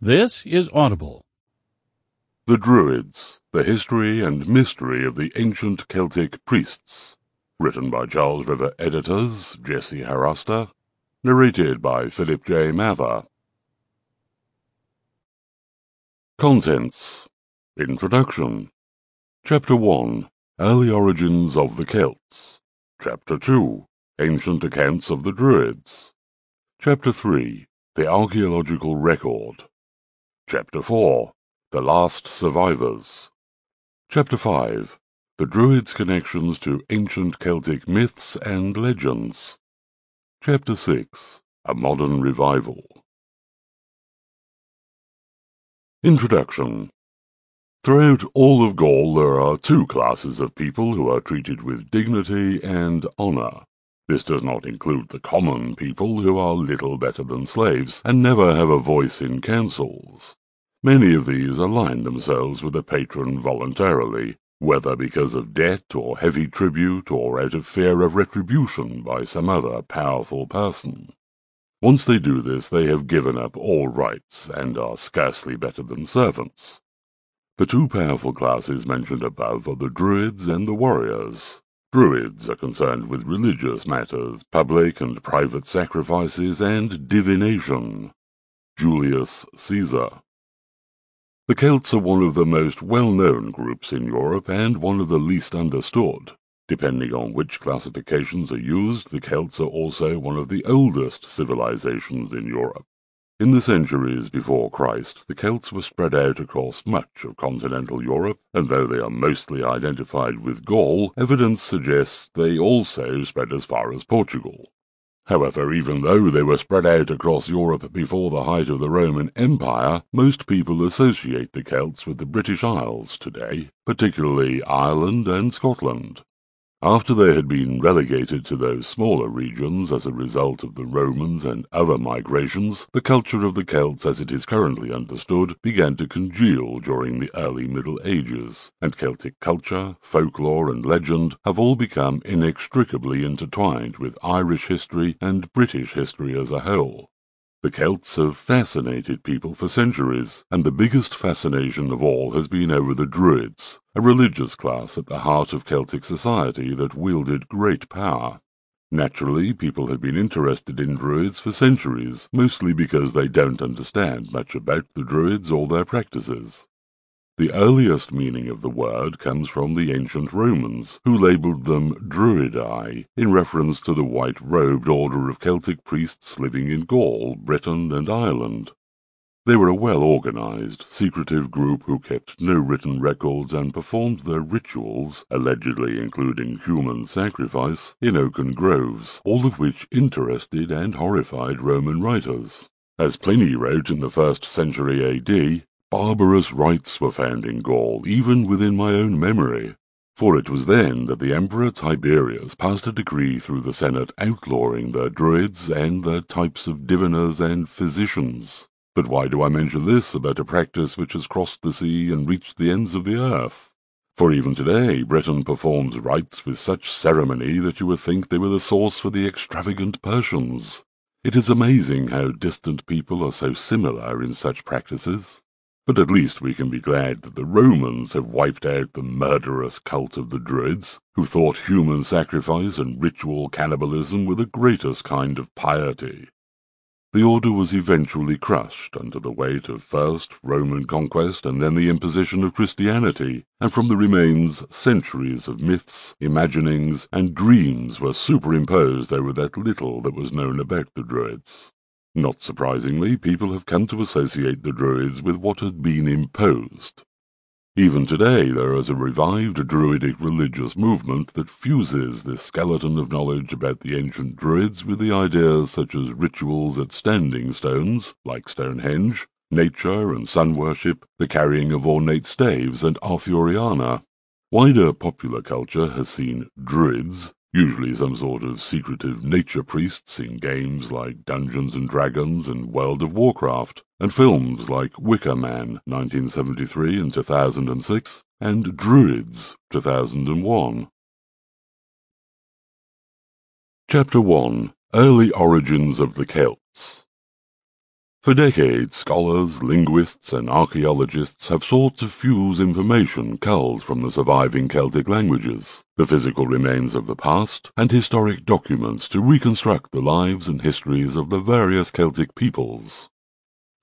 This is Audible. The Druids, The History and Mystery of the Ancient Celtic Priests. Written by Charles River Editors, Jesse Harasta. Narrated by Philip J. Mather. Contents Introduction Chapter 1 Early Origins of the Celts. Chapter 2 Ancient Accounts of the Druids. Chapter 3 The Archaeological Record. Chapter 4 The Last Survivors. Chapter 5 The Druids' Connections to Ancient Celtic Myths and Legends. Chapter 6 A Modern Revival. Introduction Throughout all of Gaul there are two classes of people who are treated with dignity and honour. This does not include the common people who are little better than slaves and never have a voice in councils. Many of these align themselves with a patron voluntarily, whether because of debt or heavy tribute or out of fear of retribution by some other powerful person. Once they do this, they have given up all rights and are scarcely better than servants. The two powerful classes mentioned above are the Druids and the Warriors. Druids are concerned with religious matters, public and private sacrifices, and divination. Julius Caesar. The Celts are one of the most well-known groups in Europe and one of the least understood. Depending on which classifications are used, the Celts are also one of the oldest civilizations in Europe. In the centuries before Christ, the Celts were spread out across much of continental Europe, and though they are mostly identified with Gaul, evidence suggests they also spread as far as Portugal. However, even though they were spread out across Europe before the height of the Roman Empire, most people associate the Celts with the British Isles today, particularly Ireland and Scotland. After they had been relegated to those smaller regions as a result of the Romans and other migrations, the culture of the Celts as it is currently understood began to congeal during the early Middle Ages, and Celtic culture, folklore, and legend have all become inextricably intertwined with Irish history and British history as a whole. The Celts have fascinated people for centuries, and the biggest fascination of all has been over the Druids, a religious class at the heart of Celtic society that wielded great power. Naturally, people have been interested in Druids for centuries, mostly because they don't understand much about the Druids or their practices. The earliest meaning of the word comes from the ancient Romans, who labelled them Druidae, in reference to the white-robed order of Celtic priests living in Gaul, Britain, and Ireland. They were a well-organized, secretive group who kept no written records and performed their rituals, allegedly including human sacrifice, in oaken groves, all of which interested and horrified Roman writers. As Pliny wrote in the first century AD, Barbarous rites were found in Gaul, even within my own memory, for it was then that the Emperor Tiberius passed a decree through the Senate outlawing the Druids and the types of diviners and physicians. But why do I mention this about a practice which has crossed the sea and reached the ends of the earth? For even today Britain performs rites with such ceremony that you would think they were the source for the extravagant Persians. It is amazing how distant people are so similar in such practices. But at least we can be glad that the Romans have wiped out the murderous cult of the Druids, who thought human sacrifice and ritual cannibalism were the greatest kind of piety. The order was eventually crushed under the weight of first Roman conquest and then the imposition of Christianity, and from the remains centuries of myths, imaginings, and dreams were superimposed over that little that was known about the Druids. Not surprisingly, people have come to associate the Druids with what has been imposed. Even today there is a revived Druidic religious movement that fuses this skeleton of knowledge about the ancient Druids with the ideas such as rituals at standing stones, like Stonehenge, nature and sun worship, the carrying of ornate staves, and Arthuriana. Wider popular culture has seen Druids usually some sort of secretive nature priests in games like Dungeons and Dragons and World of Warcraft, and films like Wicker Man 1973 and 2006, and Druids 2001. Chapter 1 Early Origins of the Celts For decades, scholars, linguists, and archaeologists have sought to fuse information culled from the surviving Celtic languages, the physical remains of the past, and historic documents to reconstruct the lives and histories of the various Celtic peoples.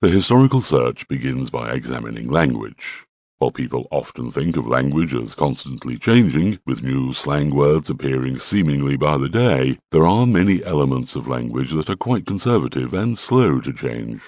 The historical search begins by examining language. While people often think of language as constantly changing, with new slang words appearing seemingly by the day, there are many elements of language that are quite conservative and slow to change.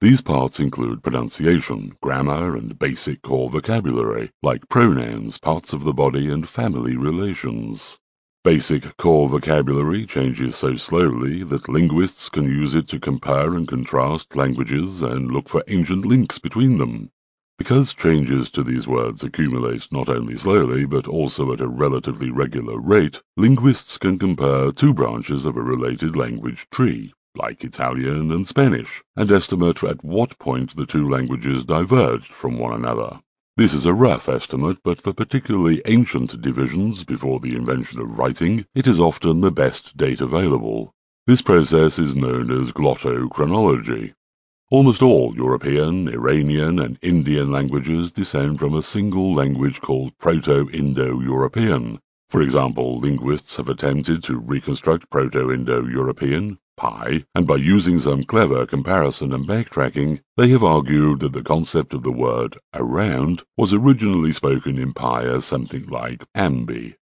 These parts include pronunciation, grammar, and basic core vocabulary, like pronouns, parts of the body, and family relations. Basic core vocabulary changes so slowly that linguists can use it to compare and contrast languages and look for ancient links between them. Because changes to these words accumulate not only slowly but also at a relatively regular rate, linguists can compare two branches of a related language tree, like Italian and Spanish, and estimate at what point the two languages diverged from one another. This is a rough estimate, but for particularly ancient divisions before the invention of writing, it is often the best date available. This process is known as glottochronology. Almost all European, Iranian, and Indian languages descend from a single language called Proto-Indo-European. For example, linguists have attempted to reconstruct Proto-Indo-European, PI, and by using some clever comparison and backtracking, they have argued that the concept of the word around was originally spoken in PI as something like ambi.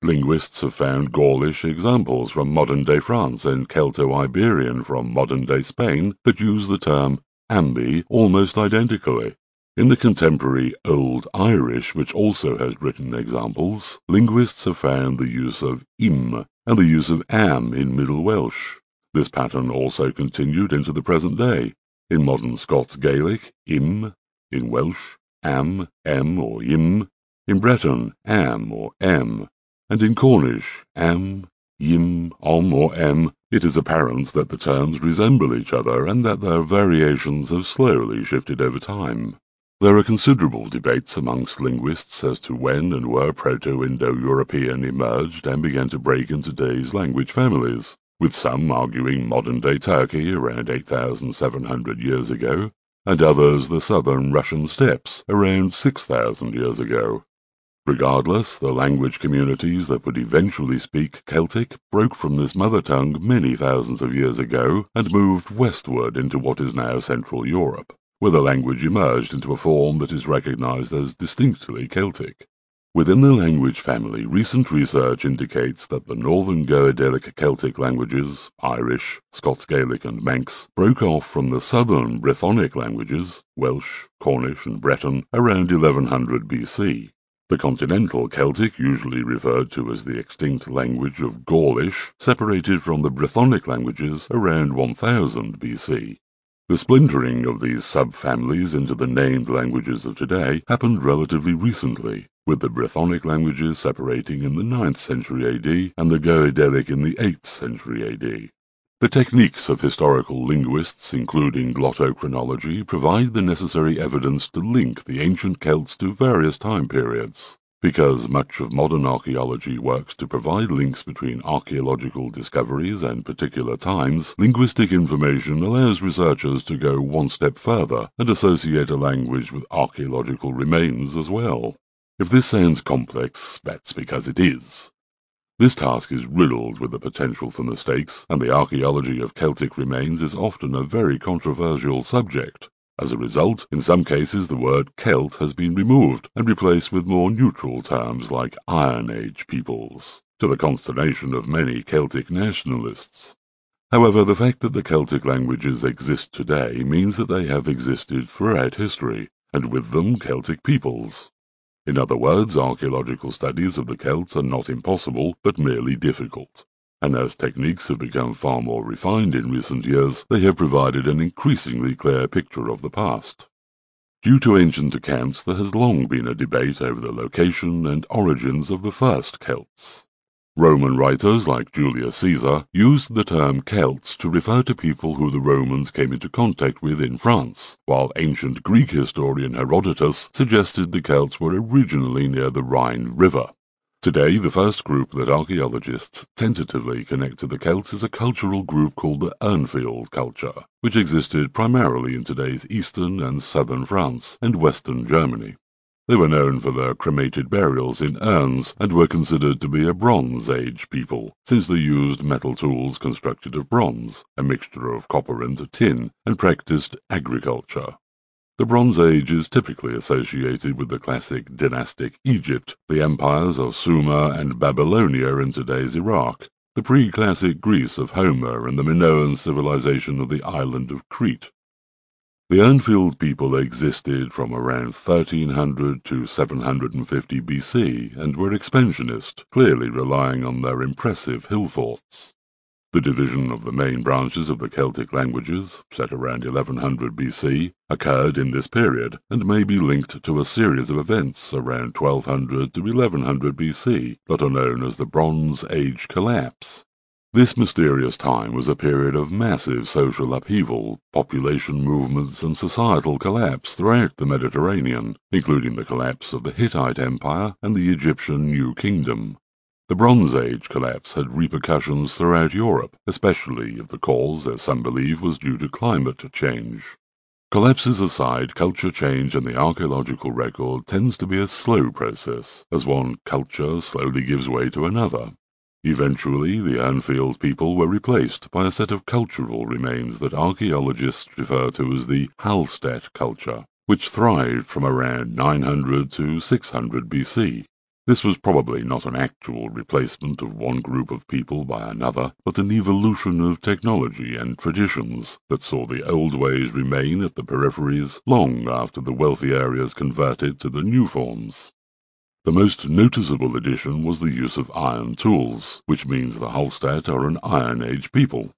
Linguists have found Gaulish examples from modern-day France and Celto-Iberian from modern-day Spain that use the term ambi almost identically. In the contemporary Old Irish, which also has written examples, linguists have found the use of im and the use of am in Middle Welsh. This pattern also continued into the present day. In modern Scots Gaelic, im, in Welsh, am, em or im, in Breton, am or em, and in Cornish, am, yim, om or em, it is apparent that the terms resemble each other and that their variations have slowly shifted over time. There are considerable debates amongst linguists as to when and where Proto-Indo-European emerged and began to break into today's language families with some arguing modern-day Turkey around 8,700 years ago, and others the southern Russian steppes around 6,000 years ago. Regardless, the language communities that would eventually speak Celtic broke from this mother tongue many thousands of years ago and moved westward into what is now Central Europe, where the language emerged into a form that is recognized as distinctly Celtic. Within the language family, recent research indicates that the northern Goidelic Celtic languages, Irish, Scots Gaelic and Manx, broke off from the southern Brythonic languages, Welsh, Cornish and Breton, around 1100 BC. The continental Celtic, usually referred to as the extinct language of Gaulish, separated from the Brythonic languages around 1000 BC. The splintering of these subfamilies into the named languages of today happened relatively recently, with the Brythonic languages separating in the 9th century AD and the Goidelic in the 8th century AD. The techniques of historical linguists, including glottochronology, provide the necessary evidence to link the ancient Celts to various time periods. Because much of modern archaeology works to provide links between archaeological discoveries and particular times, linguistic information allows researchers to go one step further and associate a language with archaeological remains as well. If this sounds complex, that's because it is. This task is riddled with the potential for mistakes, and the archaeology of Celtic remains is often a very controversial subject. As a result, in some cases the word Celt has been removed and replaced with more neutral terms like Iron Age peoples, to the consternation of many Celtic nationalists. However, the fact that the Celtic languages exist today means that they have existed throughout history, and with them Celtic peoples. In other words, archaeological studies of the Celts are not impossible, but merely difficult and as techniques have become far more refined in recent years, they have provided an increasingly clear picture of the past. Due to ancient accounts, there has long been a debate over the location and origins of the first Celts. Roman writers like Julius Caesar used the term Celts to refer to people who the Romans came into contact with in France, while ancient Greek historian Herodotus suggested the Celts were originally near the Rhine River. Today, the first group that archaeologists tentatively connect to the Celts is a cultural group called the Urnfield culture, which existed primarily in today's eastern and southern France and western Germany. They were known for their cremated burials in urns and were considered to be a Bronze Age people, since they used metal tools constructed of bronze, a mixture of copper and tin, and practiced agriculture. The Bronze Age is typically associated with the classic dynastic Egypt, the empires of Sumer and Babylonia in today's Iraq, the pre-classic Greece of Homer and the Minoan civilization of the island of Crete. The Urnfield people existed from around 1300 to 750 BC and were expansionist, clearly relying on their impressive hill forts. The division of the main branches of the Celtic languages, set around 1100 BC, occurred in this period and may be linked to a series of events around 1200 to 1100 BC that are known as the Bronze Age Collapse. This mysterious time was a period of massive social upheaval, population movements, and societal collapse throughout the Mediterranean, including the collapse of the Hittite Empire and the Egyptian New Kingdom. The Bronze Age collapse had repercussions throughout Europe, especially if the cause, as some believe, was due to climate change. Collapses aside, culture change in the archaeological record tends to be a slow process, as one culture slowly gives way to another. Eventually, the Urnfield people were replaced by a set of cultural remains that archaeologists refer to as the Hallstatt culture, which thrived from around 900 to 600 BC. This was probably not an actual replacement of one group of people by another, but an evolution of technology and traditions that saw the old ways remain at the peripheries long after the wealthy areas converted to the new forms. The most noticeable addition was the use of iron tools, which means the Hallstatt are an Iron Age people.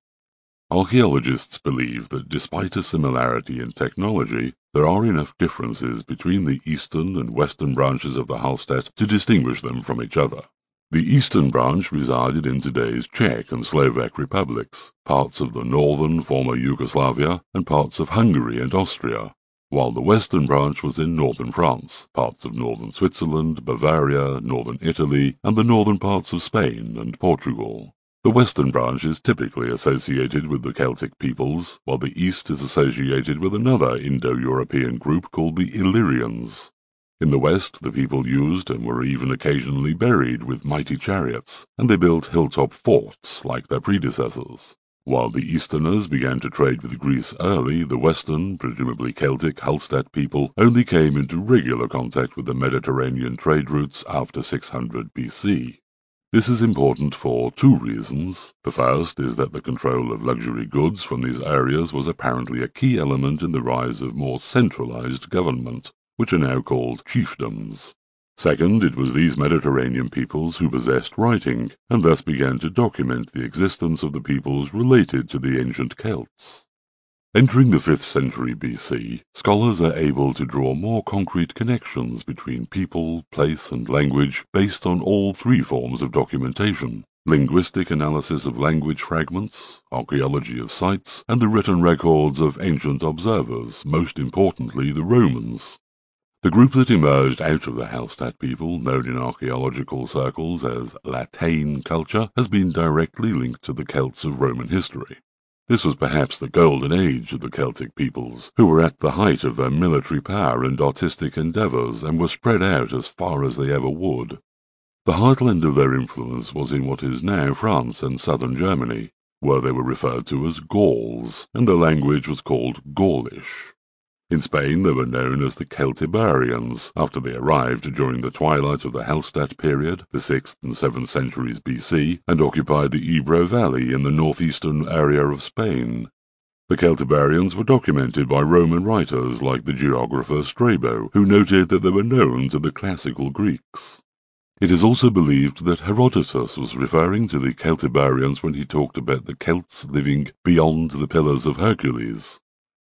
Archaeologists believe that despite a similarity in technology, there are enough differences between the eastern and western branches of the Hallstatt to distinguish them from each other. The eastern branch resided in today's Czech and Slovak republics, parts of the northern former Yugoslavia, and parts of Hungary and Austria, while the western branch was in northern France, parts of northern Switzerland, Bavaria, northern Italy, and the northern parts of Spain and Portugal. The western branch is typically associated with the Celtic peoples, while the east is associated with another Indo-European group called the Illyrians. In the west, the people used and were even occasionally buried with mighty chariots, and they built hilltop forts like their predecessors. While the Easterners began to trade with Greece early, the Western, presumably Celtic, Hallstatt people only came into regular contact with the Mediterranean trade routes after 600 BC. This is important for two reasons. The first is that the control of luxury goods from these areas was apparently a key element in the rise of more centralized government, which are now called chiefdoms. Second, it was these Mediterranean peoples who possessed writing, and thus began to document the existence of the peoples related to the ancient Celts. Entering the 5th century BC, scholars are able to draw more concrete connections between people, place, and language based on all three forms of documentation linguistic analysis of language fragments, archaeology of sites, and the written records of ancient observers, most importantly the Romans. The group that emerged out of the Hallstatt people, known in archaeological circles as La Tène culture, has been directly linked to the Celts of Roman history. This was perhaps the golden age of the Celtic peoples, who were at the height of their military power and artistic endeavours and were spread out as far as they ever would. The heartland of their influence was in what is now France and southern Germany, where they were referred to as Gauls, and their language was called Gaulish. In Spain they were known as the Celtiberians, after they arrived during the twilight of the Hallstatt period, the 6th and 7th centuries BC, and occupied the Ebro Valley in the northeastern area of Spain. The Celtiberians were documented by Roman writers like the geographer Strabo, who noted that they were known to the classical Greeks. It is also believed that Herodotus was referring to the Celtiberians when he talked about the Celts living beyond the Pillars of Hercules.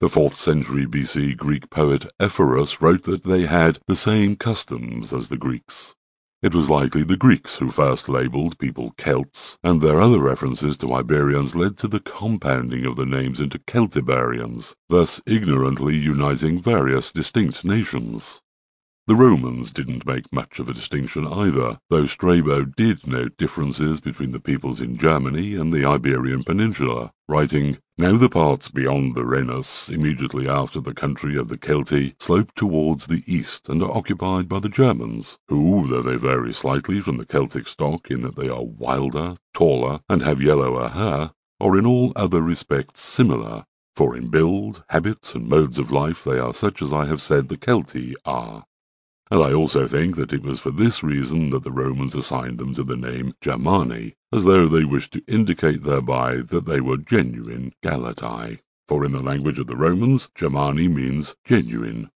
The 4th century BC Greek poet Ephorus wrote that they had the same customs as the Greeks. It was likely the Greeks who first labelled people Celts, and their other references to Iberians led to the compounding of the names into Celtiberians, thus ignorantly uniting various distinct nations. The Romans didn't make much of a distinction either, though Strabo did note differences between the peoples in Germany and the Iberian Peninsula, writing, Now the parts beyond the Rhenus, immediately after the country of the Celti, slope towards the east and are occupied by the Germans, who, though they vary slightly from the Celtic stock in that they are wilder, taller, and have yellower hair, are in all other respects similar, for in build, habits, and modes of life they are such as I have said the Celti are and I also think that it was for this reason that the Romans assigned them to the name Germani, as though they wished to indicate thereby that they were genuine Galatae, for in the language of the Romans, Germani means genuine.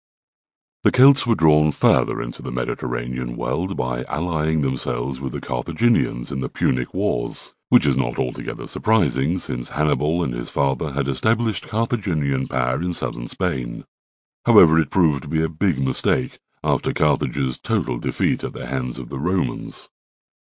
The Celts were drawn further into the Mediterranean world by allying themselves with the Carthaginians in the Punic Wars, which is not altogether surprising since Hannibal and his father had established Carthaginian power in southern Spain. However, it proved to be a big mistake, after Carthage's total defeat at the hands of the Romans.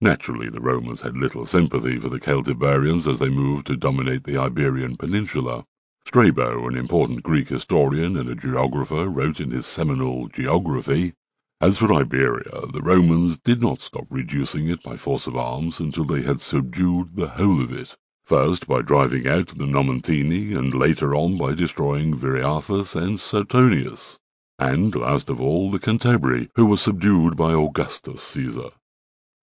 Naturally, the Romans had little sympathy for the Celtiberians as they moved to dominate the Iberian Peninsula. Strabo, an important Greek historian and a geographer, wrote in his seminal Geography, As for Iberia, the Romans did not stop reducing it by force of arms until they had subdued the whole of it, first by driving out the Numantini, and later on by destroying Viriathus and Sertorius and, last of all, the Cantabri, who were subdued by Augustus Caesar.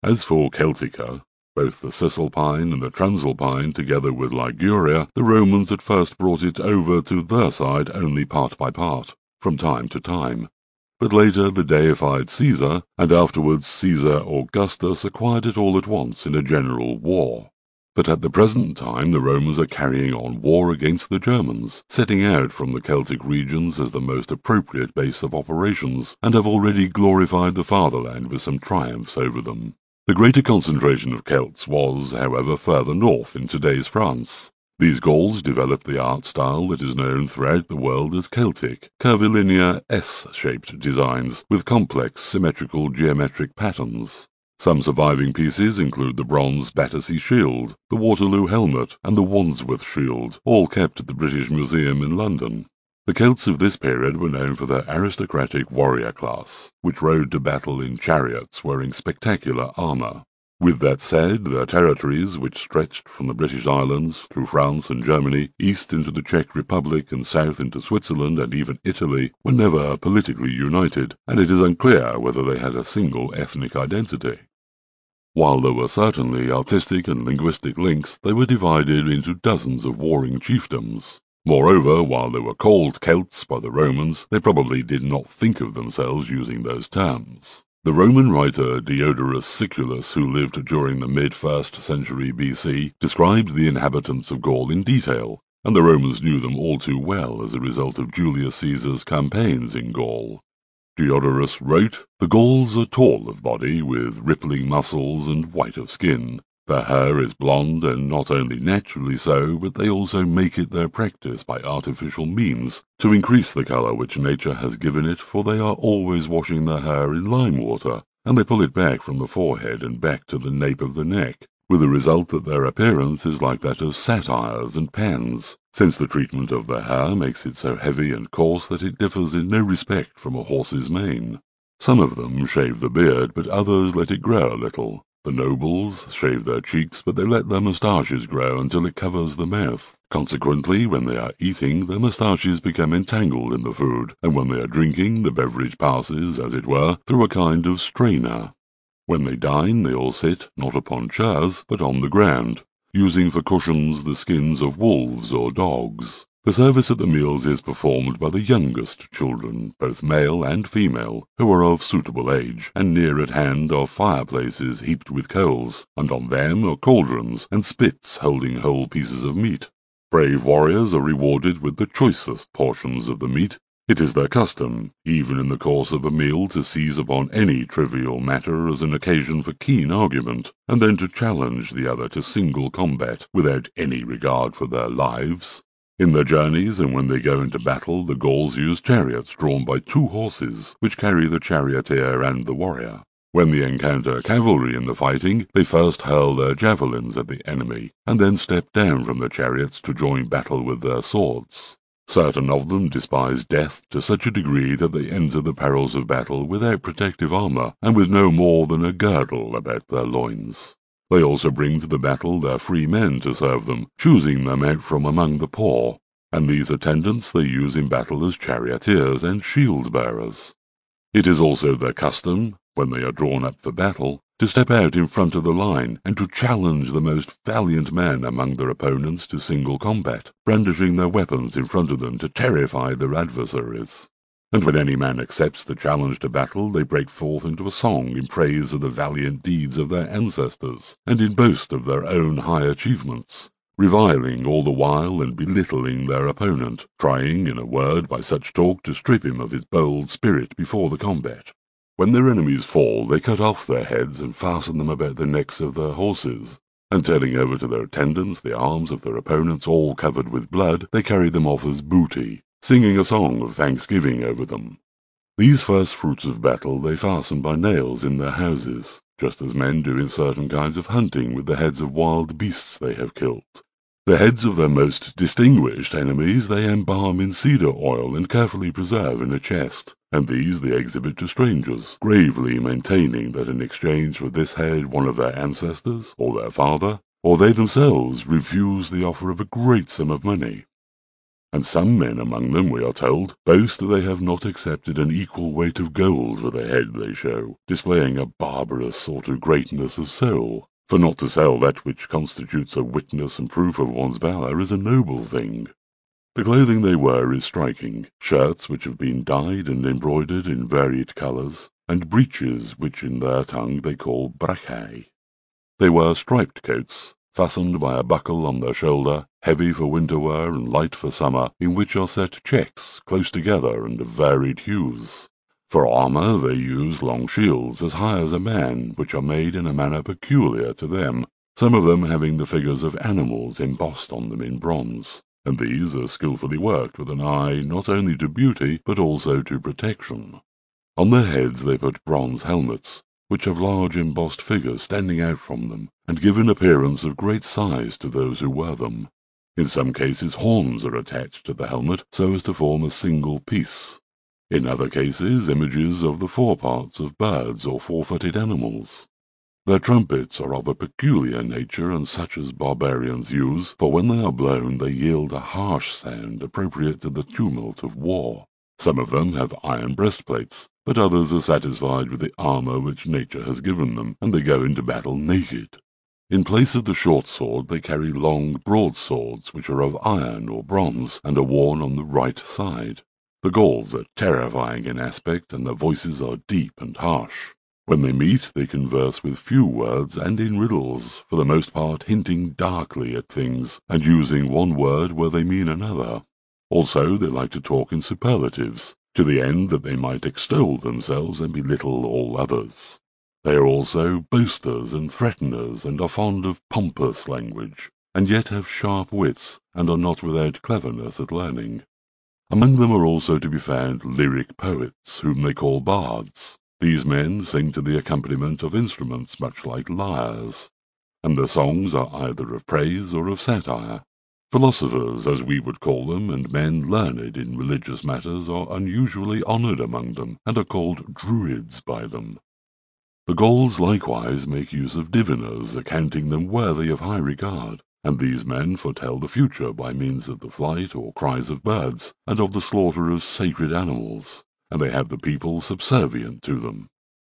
As for Celtica, both the Cisalpine and the Transalpine, together with Liguria, the Romans at first brought it over to their side only part by part, from time to time. But later the deified Caesar, and afterwards Caesar Augustus, acquired it all at once in a general war. But at the present time the Romans are carrying on war against the Germans, setting out from the Celtic regions as the most appropriate base of operations, and have already glorified the fatherland with some triumphs over them. The greater concentration of Celts was, however, further north in today's France. These Gauls developed the art style that is known throughout the world as Celtic, curvilinear S-shaped designs with complex symmetrical geometric patterns. Some surviving pieces include the bronze Battersea shield, the Waterloo helmet, and the Wandsworth shield, all kept at the British Museum in London. The Celts of this period were known for their aristocratic warrior class, which rode to battle in chariots wearing spectacular armour. With that said, their territories, which stretched from the British Islands through France and Germany, east into the Czech Republic and south into Switzerland and even Italy, were never politically united, and it is unclear whether they had a single ethnic identity. While there were certainly artistic and linguistic links, they were divided into dozens of warring chiefdoms. Moreover, while they were called Celts by the Romans, they probably did not think of themselves using those terms. The Roman writer Diodorus Siculus, who lived during the mid-first century BC, described the inhabitants of Gaul in detail, and the Romans knew them all too well as a result of Julius Caesar's campaigns in Gaul. Diodorus wrote, The Gauls are tall of body, with rippling muscles and white of skin. Their hair is blonde, and not only naturally so, but they also make it their practice by artificial means to increase the colour which nature has given it, for they are always washing their hair in lime water, and they pull it back from the forehead and back to the nape of the neck, with the result that their appearance is like that of satyrs and pans, since the treatment of the hair makes it so heavy and coarse that it differs in no respect from a horse's mane. Some of them shave the beard, but others let it grow a little, the nobles shave their cheeks, but they let their moustaches grow until it covers the mouth. Consequently, when they are eating, their moustaches become entangled in the food, and when they are drinking, the beverage passes, as it were, through a kind of strainer. When they dine, they all sit, not upon chairs, but on the ground, using for cushions the skins of wolves or dogs. The service at the meals is performed by the youngest children, both male and female, who are of suitable age, and near at hand are fireplaces heaped with coals, and on them are cauldrons and spits holding whole pieces of meat. Brave warriors are rewarded with the choicest portions of the meat. It is their custom, even in the course of a meal, to seize upon any trivial matter as an occasion for keen argument, and then to challenge the other to single combat without any regard for their lives. In their journeys and when they go into battle, the Gauls use chariots drawn by two horses, which carry the charioteer and the warrior. When they encounter cavalry in the fighting, they first hurl their javelins at the enemy, and then step down from the chariots to join battle with their swords. Certain of them despise death to such a degree that they enter the perils of battle without protective armour, and with no more than a girdle about their loins. They also bring to the battle their free men to serve them, choosing them out from among the poor, and these attendants they use in battle as charioteers and shield bearers. It is also their custom, when they are drawn up for battle, to step out in front of the line and to challenge the most valiant men among their opponents to single combat, brandishing their weapons in front of them to terrify their adversaries. And when any man accepts the challenge to battle, they break forth into a song in praise of the valiant deeds of their ancestors, and in boast of their own high achievements, reviling all the while and belittling their opponent, trying, in a word, by such talk to strip him of his bold spirit before the combat. When their enemies fall, they cut off their heads and fasten them about the necks of their horses, and turning over to their attendants the arms of their opponents all covered with blood, they carry them off as booty, singing a song of thanksgiving over them. These first fruits of battle they fasten by nails in their houses, just as men do in certain kinds of hunting with the heads of wild beasts they have killed. The heads of their most distinguished enemies they embalm in cedar oil and carefully preserve in a chest, and these they exhibit to strangers, gravely maintaining that in exchange for this head one of their ancestors, or their father, or they themselves refuse the offer of a great sum of money. And some men among them, we are told, boast that they have not accepted an equal weight of gold for the head they show, displaying a barbarous sort of greatness of soul. For not to sell that which constitutes a witness and proof of one's valour is a noble thing. The clothing they wear is striking, shirts which have been dyed and embroidered in varied colours, and breeches which in their tongue they call brachai. They wear striped coats, fastened by a buckle on their shoulder, heavy for winter wear and light for summer, in which are set checks close together and of varied hues. For armour they use long shields as high as a man, which are made in a manner peculiar to them, some of them having the figures of animals embossed on them in bronze, and these are skilfully worked with an eye not only to beauty but also to protection. On their heads they put bronze helmets, which have large embossed figures standing out from them, and give an appearance of great size to those who wear them. In some cases horns are attached to the helmet so as to form a single piece, in other cases images of the foreparts of birds or four-footed animals. Their trumpets are of a peculiar nature and such as barbarians use, for when they are blown they yield a harsh sound appropriate to the tumult of war. Some of them have iron breastplates, but others are satisfied with the armour which nature has given them, and they go into battle naked. In place of the short sword they carry long broadswords which are of iron or bronze, and are worn on the right side. The Gauls are terrifying in aspect, and their voices are deep and harsh. When they meet, they converse with few words and in riddles, for the most part hinting darkly at things, and using one word where they mean another. Also, they like to talk in superlatives, to the end that they might extol themselves and belittle all others. They are also boasters and threateners, and are fond of pompous language, and yet have sharp wits, and are not without cleverness at learning. Among them are also to be found lyric poets, whom they call bards. These men sing to the accompaniment of instruments much like lyres, and their songs are either of praise or of satire. Philosophers, as we would call them, and men learned in religious matters are unusually honoured among them, and are called Druids by them. The Gauls likewise make use of diviners, accounting them worthy of high regard and these men foretell the future by means of the flight or cries of birds, and of the slaughter of sacred animals, and they have the people subservient to them.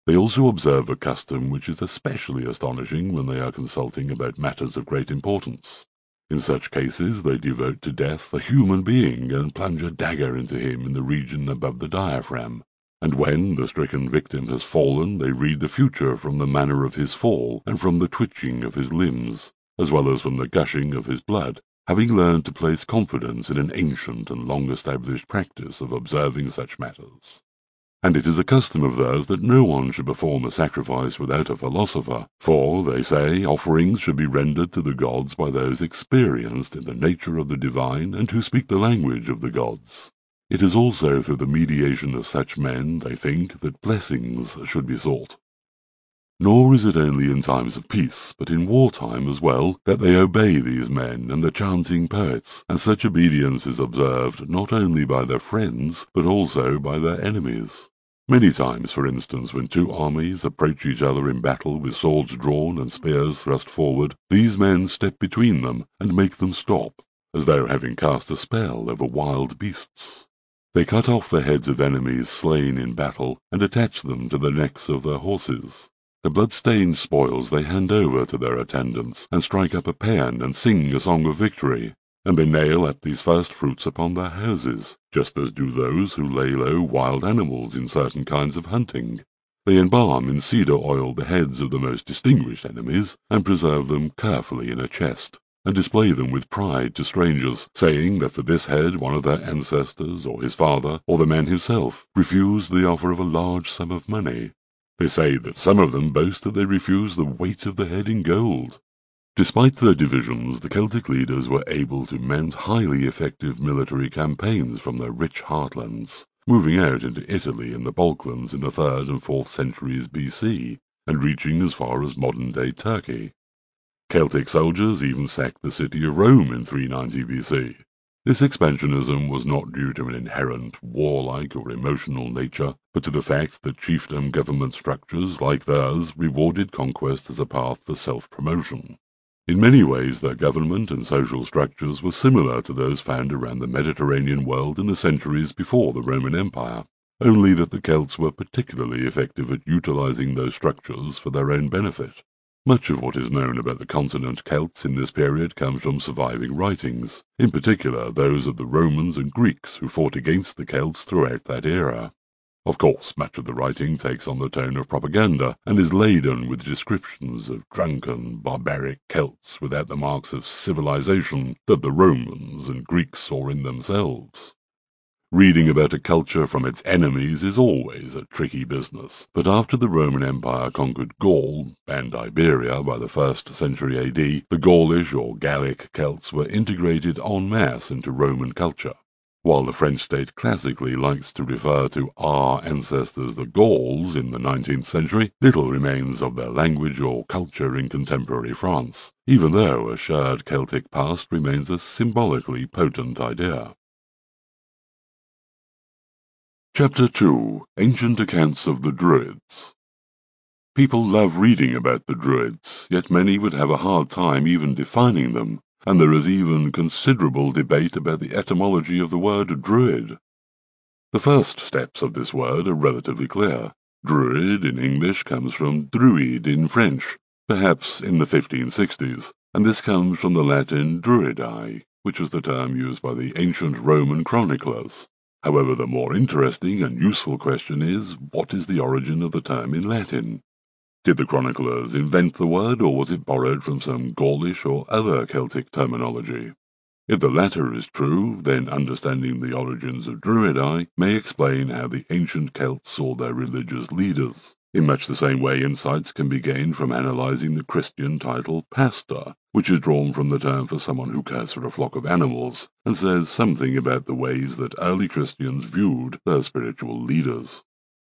They also observe a custom which is especially astonishing when they are consulting about matters of great importance. In such cases they devote to death a human being and plunge a dagger into him in the region above the diaphragm, and when the stricken victim has fallen they read the future from the manner of his fall and from the twitching of his limbs, as well as from the gushing of his blood, having learned to place confidence in an ancient and long-established practice of observing such matters. And it is a custom of theirs that no one should perform a sacrifice without a philosopher, for, they say, offerings should be rendered to the gods by those experienced in the nature of the divine and who speak the language of the gods. It is also through the mediation of such men, they think, that blessings should be sought. Nor is it only in times of peace, but in wartime as well, that they obey these men and the chanting poets, and such obedience is observed not only by their friends, but also by their enemies. Many times, for instance, when two armies approach each other in battle with swords drawn and spears thrust forward, these men step between them and make them stop, as though having cast a spell over wild beasts. They cut off the heads of enemies slain in battle and attach them to the necks of their horses. The blood-stained spoils they hand over to their attendants, and strike up a paean and sing a song of victory, and they nail up these first fruits upon their houses, just as do those who lay low wild animals in certain kinds of hunting. They embalm in cedar oil the heads of the most distinguished enemies, and preserve them carefully in a chest, and display them with pride to strangers, saying that for this head one of their ancestors, or his father, or the man himself, refused the offer of a large sum of money, they say that some of them boast that they refuse the weight of the head in gold. Despite their divisions, the Celtic leaders were able to mount highly effective military campaigns from their rich heartlands, moving out into Italy and the Balkans in the 3rd and 4th centuries BC, and reaching as far as modern-day Turkey. Celtic soldiers even sacked the city of Rome in 390 BC. This expansionism was not due to an inherent warlike or emotional nature, but to the fact that chiefdom government structures like theirs rewarded conquest as a path for self-promotion. In many ways their government and social structures were similar to those found around the Mediterranean world in the centuries before the Roman Empire, only that the Celts were particularly effective at utilizing those structures for their own benefit. Much of what is known about the continent Celts in this period comes from surviving writings, in particular those of the Romans and Greeks who fought against the Celts throughout that era. Of course, much of the writing takes on the tone of propaganda and is laden with descriptions of drunken, barbaric Celts without the marks of civilization that the Romans and Greeks saw in themselves. Reading about a culture from its enemies is always a tricky business, but after the Roman Empire conquered Gaul and Iberia by the 1st century AD, the Gaulish or Gallic Celts were integrated en masse into Roman culture. While the French state classically likes to refer to our ancestors the Gauls in the 19th century, little remains of their language or culture in contemporary France, even though a shared Celtic past remains a symbolically potent idea. Chapter 2 Ancient Accounts of the Druids. People love reading about the Druids, yet many would have a hard time even defining them, and there is even considerable debate about the etymology of the word druid. The first steps of this word are relatively clear. Druid in English comes from druid in French, perhaps in the 1560s, and this comes from the Latin druidae, which was the term used by the ancient Roman chroniclers. However, the more interesting and useful question is, what is the origin of the term in Latin? Did the chroniclers invent the word, or was it borrowed from some Gaulish or other Celtic terminology? If the latter is true, then understanding the origins of Druidae may explain how the ancient Celts saw their religious leaders. In much the same way, insights can be gained from analyzing the Christian title pastor, which is drawn from the term for someone who cares for a flock of animals, and says something about the ways that early Christians viewed their spiritual leaders.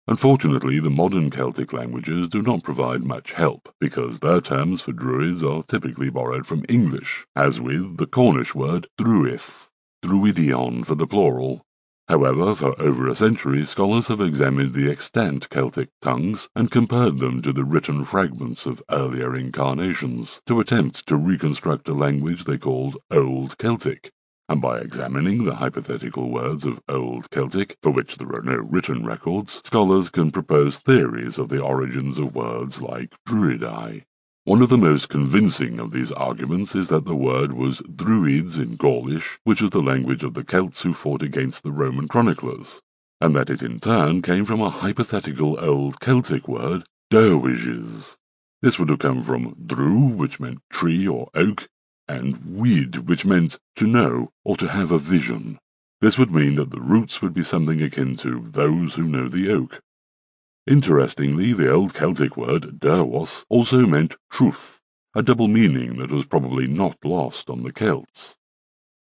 Unfortunately, the modern Celtic languages do not provide much help, because their terms for druids are typically borrowed from English, as with the Cornish word druith, druidion for the plural, However, for over a century, scholars have examined the extant Celtic tongues and compared them to the written fragments of earlier incarnations to attempt to reconstruct a language they called Old Celtic. And by examining the hypothetical words of Old Celtic, for which there are no written records, scholars can propose theories of the origins of words like Druidai. One of the most convincing of these arguments is that the word was Druids in Gaulish, which was the language of the Celts who fought against the Roman chroniclers, and that it in turn came from a hypothetical Old Celtic word, Derwishes. This would have come from Dru, which meant tree or oak, and Weed, which meant to know or to have a vision. This would mean that the roots would be something akin to those who know the oak, Interestingly, the old Celtic word derwas also meant truth, a double meaning that was probably not lost on the Celts.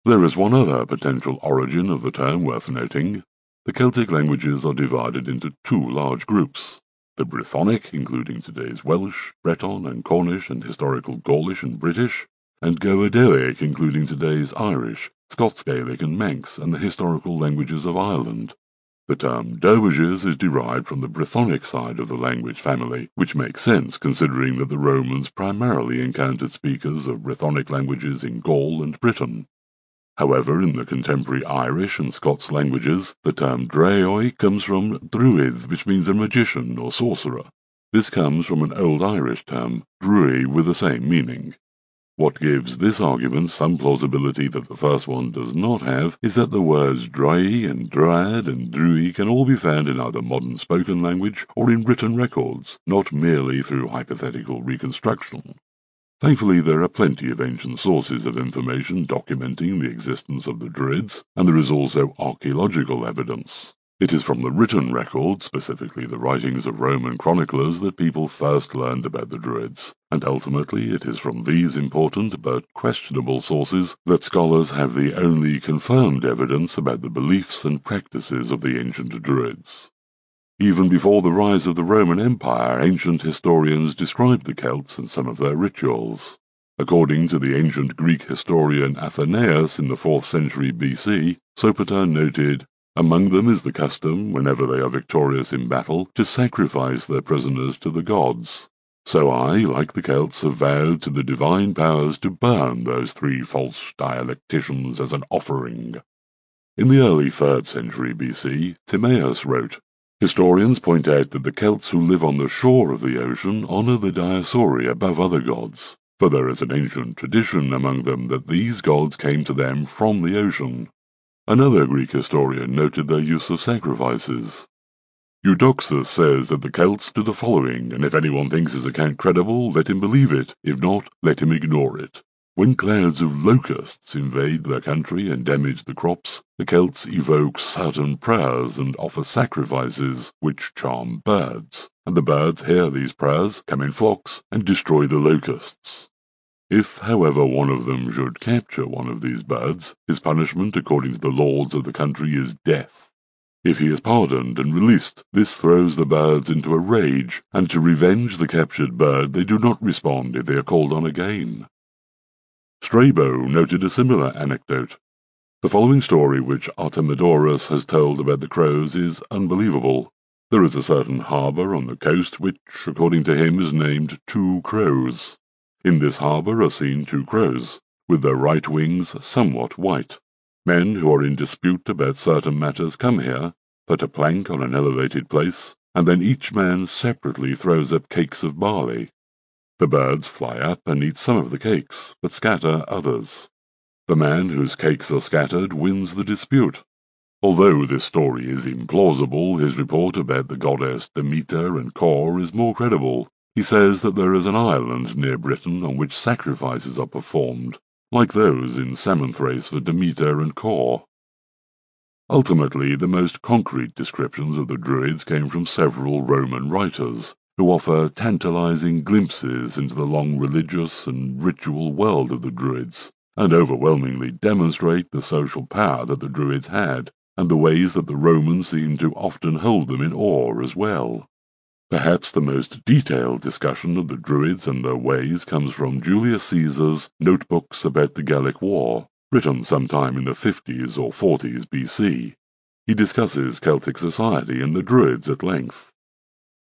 There is one other potential origin of the term worth noting. The Celtic languages are divided into two large groups. the Brythonic, including today's Welsh, Breton and Cornish and historical Gaulish and British, and Goidelic, including today's Irish, Scots Gaelic and Manx and the historical languages of Ireland. The term Dervishes is derived from the Brythonic side of the language family, which makes sense considering that the Romans primarily encountered speakers of Brythonic languages in Gaul and Britain. However, in the contemporary Irish and Scots languages, the term Draoi comes from druid, which means a magician or sorcerer. This comes from an Old Irish term, drui, with the same meaning. What gives this argument some plausibility that the first one does not have is that the words drei and dryad and drui can all be found in either modern spoken language or in written records, not merely through hypothetical reconstruction. Thankfully, there are plenty of ancient sources of information documenting the existence of the Druids, and there is also archaeological evidence. It is from the written records, specifically the writings of Roman chroniclers, that people first learned about the Druids, and ultimately it is from these important but questionable sources that scholars have the only confirmed evidence about the beliefs and practices of the ancient Druids. Even before the rise of the Roman Empire, ancient historians described the Celts and some of their rituals. According to the ancient Greek historian Athenaeus in the 4th century BC, Sopater noted among them is the custom, whenever they are victorious in battle, to sacrifice their prisoners to the gods. So I, like the Celts, have vowed to the divine powers to burn those three false dialecticians as an offering. In the early 3rd century BC, Timaeus wrote, Historians point out that the Celts who live on the shore of the ocean honour the Dioscuri above other gods, for there is an ancient tradition among them that these gods came to them from the ocean, Another Greek historian noted their use of sacrifices. Eudoxus says that the Celts do the following, and if anyone thinks his account credible, let him believe it, if not, let him ignore it. When clouds of locusts invade their country and damage the crops, the Celts evoke certain prayers and offer sacrifices which charm birds, and the birds hear these prayers, come in flocks, and destroy the locusts. If, however, one of them should capture one of these birds, his punishment, according to the laws of the country, is death. If he is pardoned and released, this throws the birds into a rage, and to revenge the captured bird they do not respond if they are called on again. Strabo noted a similar anecdote. The following story which Artemidorus has told about the crows is unbelievable. There is a certain harbour on the coast which, according to him, is named Two Crows. In this harbour are seen two crows, with their right wings somewhat white. Men who are in dispute about certain matters come here, put a plank on an elevated place, and then each man separately throws up cakes of barley. The birds fly up and eat some of the cakes, but scatter others. The man whose cakes are scattered wins the dispute. Although this story is implausible, his report about the goddess Demeter and Kore is more credible, he says that there is an island near Britain on which sacrifices are performed, like those in Samothrace for Demeter and Kore. Ultimately, the most concrete descriptions of the Druids came from several Roman writers, who offer tantalizing glimpses into the long religious and ritual world of the Druids, and overwhelmingly demonstrate the social power that the Druids had, and the ways that the Romans seemed to often hold them in awe as well. Perhaps the most detailed discussion of the Druids and their ways comes from Julius Caesar's Notebooks about the Gallic War, written sometime in the 50s or 40s BC. He discusses Celtic society and the Druids at length.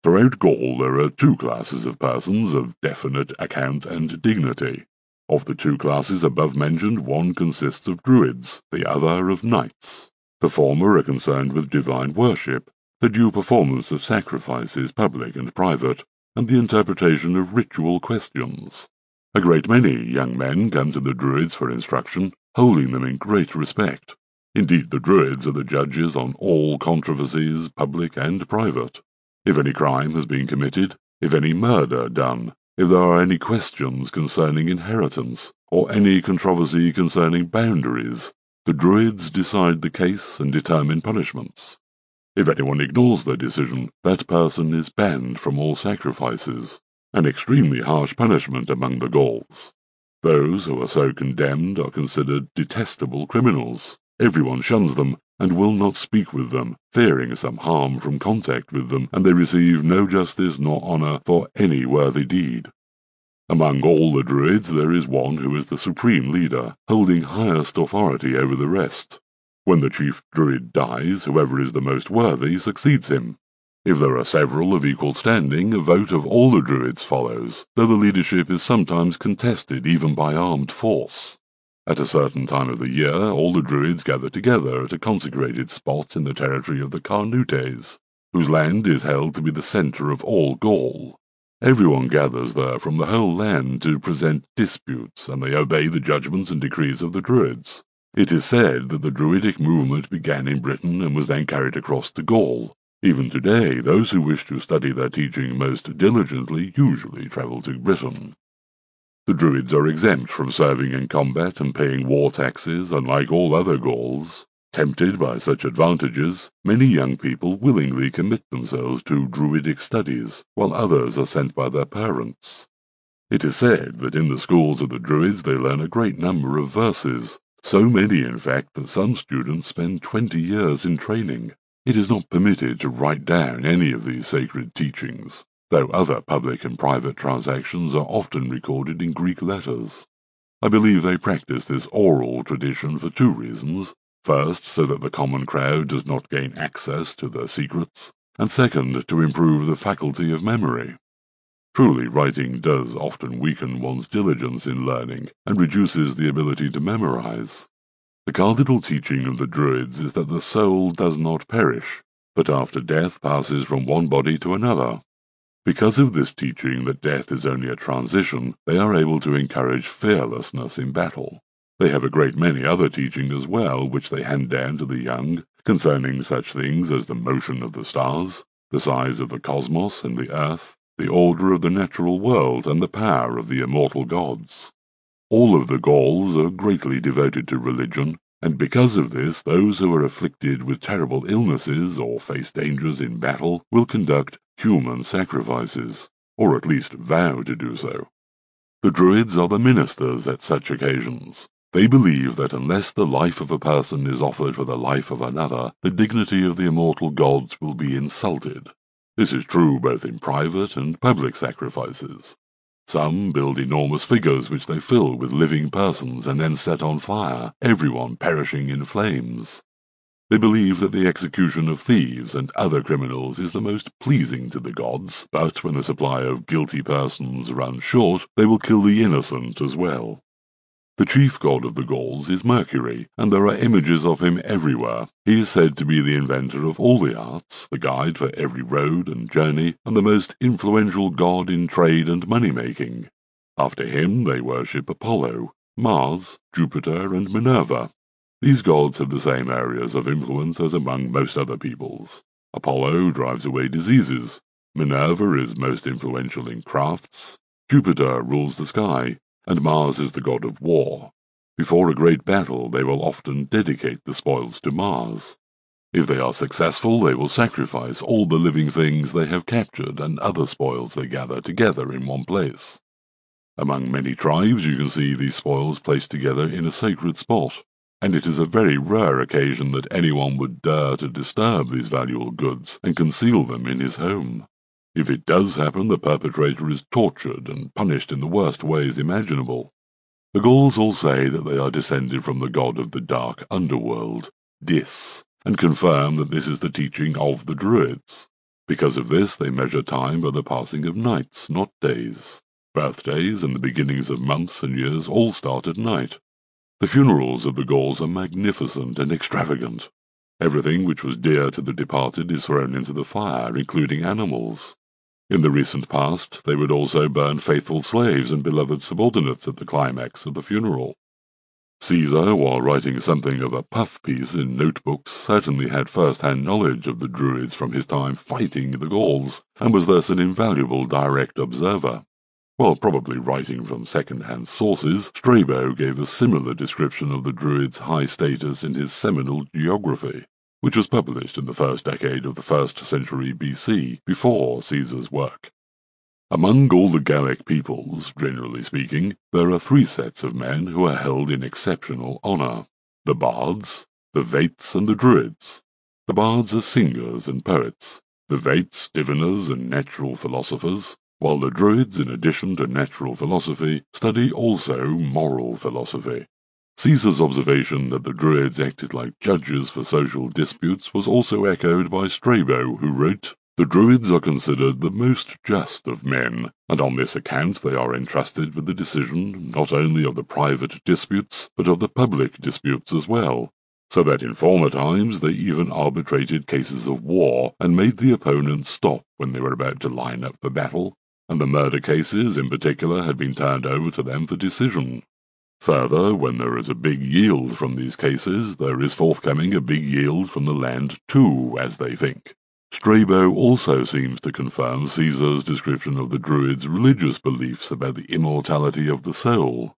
Throughout Gaul there are two classes of persons of definite account and dignity. Of the two classes above mentioned, one consists of Druids, the other of knights. The former are concerned with divine worship, the due performance of sacrifices, public and private, and the interpretation of ritual questions. A great many young men come to the Druids for instruction, holding them in great respect. Indeed, the Druids are the judges on all controversies, public and private. If any crime has been committed, if any murder done, if there are any questions concerning inheritance, or any controversy concerning boundaries, the Druids decide the case and determine punishments. If anyone ignores their decision, that person is banned from all sacrifices, an extremely harsh punishment among the Gauls. Those who are so condemned are considered detestable criminals. Everyone shuns them, and will not speak with them, fearing some harm from contact with them, and they receive no justice nor honour for any worthy deed. Among all the Druids there is one who is the supreme leader, holding highest authority over the rest. When the chief Druid dies, whoever is the most worthy succeeds him. If there are several of equal standing, a vote of all the Druids follows, though the leadership is sometimes contested even by armed force. At a certain time of the year, all the Druids gather together at a consecrated spot in the territory of the Carnutes, whose land is held to be the centre of all Gaul. Everyone gathers there from the whole land to present disputes, and they obey the judgments and decrees of the Druids. It is said that the Druidic movement began in Britain and was then carried across to Gaul. Even today, those who wish to study their teaching most diligently usually travel to Britain. The Druids are exempt from serving in combat and paying war taxes, unlike all other Gauls. Tempted by such advantages, many young people willingly commit themselves to Druidic studies, while others are sent by their parents. It is said that in the schools of the Druids they learn a great number of verses, so many in fact that some students spend twenty years in training. It is not permitted to write down any of these sacred teachings though other public and private transactions are often recorded in Greek letters. I believe they practice this oral tradition for two reasons. First, so that the common crowd does not gain access to their secrets, and second, to improve the faculty of memory. Truly, writing does often weaken one's diligence in learning and reduces the ability to memorize. The cardinal teaching of the Druids is that the soul does not perish, but after death passes from one body to another, because of this teaching that death is only a transition, they are able to encourage fearlessness in battle. They have a great many other teaching as well, which they hand down to the young, concerning such things as the motion of the stars, the size of the cosmos and the earth, the order of the natural world, and the power of the immortal gods. All of the Gauls are greatly devoted to religion, and because of this, those who are afflicted with terrible illnesses or face dangers in battle will conduct human sacrifices, or at least vow to do so. The Druids are the ministers at such occasions. They believe that unless the life of a person is offered for the life of another, the dignity of the immortal gods will be insulted. This is true both in private and public sacrifices. Some build enormous figures which they fill with living persons and then set on fire, everyone perishing in flames. They believe that the execution of thieves and other criminals is the most pleasing to the gods, but when the supply of guilty persons runs short, they will kill the innocent as well. The chief god of the Gauls is Mercury, and there are images of him everywhere. He is said to be the inventor of all the arts, the guide for every road and journey, and the most influential god in trade and money-making. After him they worship Apollo, Mars, Jupiter, and Minerva, these gods have the same areas of influence as among most other peoples. Apollo drives away diseases, Minerva is most influential in crafts, Jupiter rules the sky, and Mars is the god of war. Before a great battle, they will often dedicate the spoils to Mars. If they are successful, they will sacrifice all the living things they have captured and other spoils they gather together in one place. Among many tribes, you can see these spoils placed together in a sacred spot and it is a very rare occasion that anyone would dare to disturb these valuable goods and conceal them in his home. If it does happen, the perpetrator is tortured and punished in the worst ways imaginable. The Gauls all say that they are descended from the god of the dark underworld, Dis, and confirm that this is the teaching of the Druids. Because of this, they measure time by the passing of nights, not days. Birthdays and the beginnings of months and years all start at night, the funerals of the Gauls are magnificent and extravagant. Everything which was dear to the departed is thrown into the fire, including animals. In the recent past, they would also burn faithful slaves and beloved subordinates at the climax of the funeral. Caesar, while writing something of a puff piece in notebooks, certainly had first-hand knowledge of the Druids from his time fighting the Gauls, and was thus an invaluable direct observer. While probably writing from second-hand sources, Strabo gave a similar description of the Druids' high status in his seminal Geography, which was published in the first decade of the first century BC, before Caesar's work. Among all the Gallic peoples, generally speaking, there are three sets of men who are held in exceptional honour. The bards, the Vates and the Druids. The bards are singers and poets, the Vates diviners and natural philosophers, while the Druids, in addition to natural philosophy, study also moral philosophy. Caesar's observation that the Druids acted like judges for social disputes was also echoed by Strabo, who wrote, The Druids are considered the most just of men, and on this account they are entrusted with the decision not only of the private disputes, but of the public disputes as well so that in former times they even arbitrated cases of war and made the opponents stop when they were about to line up for battle, and the murder cases in particular had been turned over to them for decision. Further, when there is a big yield from these cases, there is forthcoming a big yield from the land too, as they think. Strabo also seems to confirm Caesar's description of the Druids' religious beliefs about the immortality of the soul.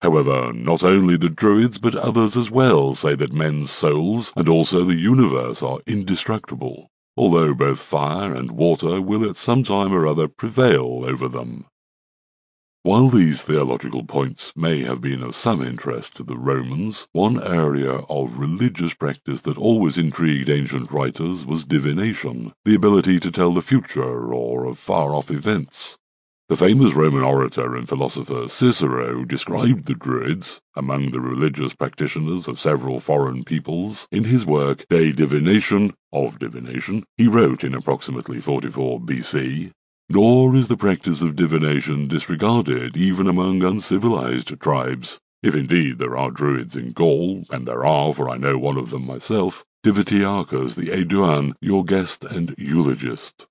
However, not only the Druids but others as well say that men's souls and also the universe are indestructible, although both fire and water will at some time or other prevail over them. While these theological points may have been of some interest to the Romans, one area of religious practice that always intrigued ancient writers was divination, the ability to tell the future or of far-off events. The famous Roman orator and philosopher Cicero described the Druids, among the religious practitioners of several foreign peoples, in his work De Divinatione, of Divination, he wrote in approximately 44 BC, Nor is the practice of divination disregarded even among uncivilized tribes. If indeed there are Druids in Gaul, and there are, for I know one of them myself, Divitiacus the Aeduan, your guest and eulogist.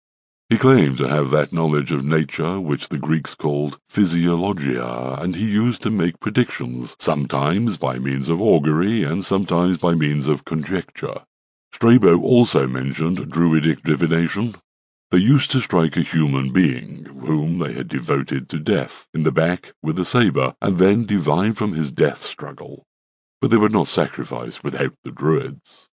He claimed to have that knowledge of nature which the Greeks called physiologia, and he used to make predictions, sometimes by means of augury and sometimes by means of conjecture. Strabo also mentioned druidic divination. They used to strike a human being, whom they had devoted to death, in the back with a sabre, and then divine from his death struggle. But they would not sacrifice without the Druids.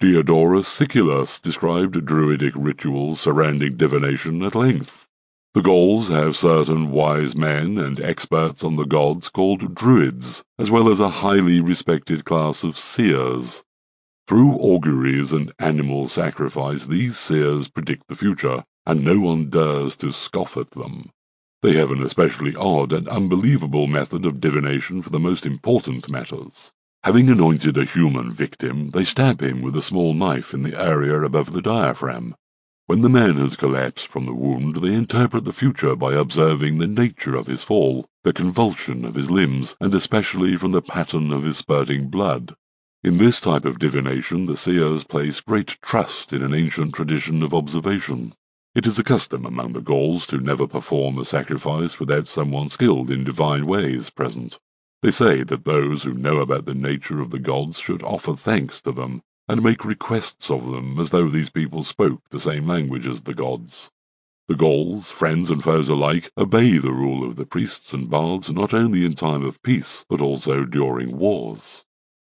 Diodorus Siculus described druidic rituals surrounding divination at length. The Gauls have certain wise men and experts on the gods called druids, as well as a highly respected class of seers. Through auguries and animal sacrifice, these seers predict the future, and no one dares to scoff at them. They have an especially odd and unbelievable method of divination for the most important matters. Having anointed a human victim, they stab him with a small knife in the area above the diaphragm. When the man has collapsed from the wound, they interpret the future by observing the nature of his fall, the convulsion of his limbs, and especially from the pattern of his spurting blood. In this type of divination, the seers place great trust in an ancient tradition of observation. It is a custom among the Gauls to never perform a sacrifice without someone skilled in divine ways present. They say that those who know about the nature of the gods should offer thanks to them, and make requests of them as though these people spoke the same language as the gods. The Gauls, friends and foes alike, obey the rule of the priests and bards not only in time of peace, but also during wars.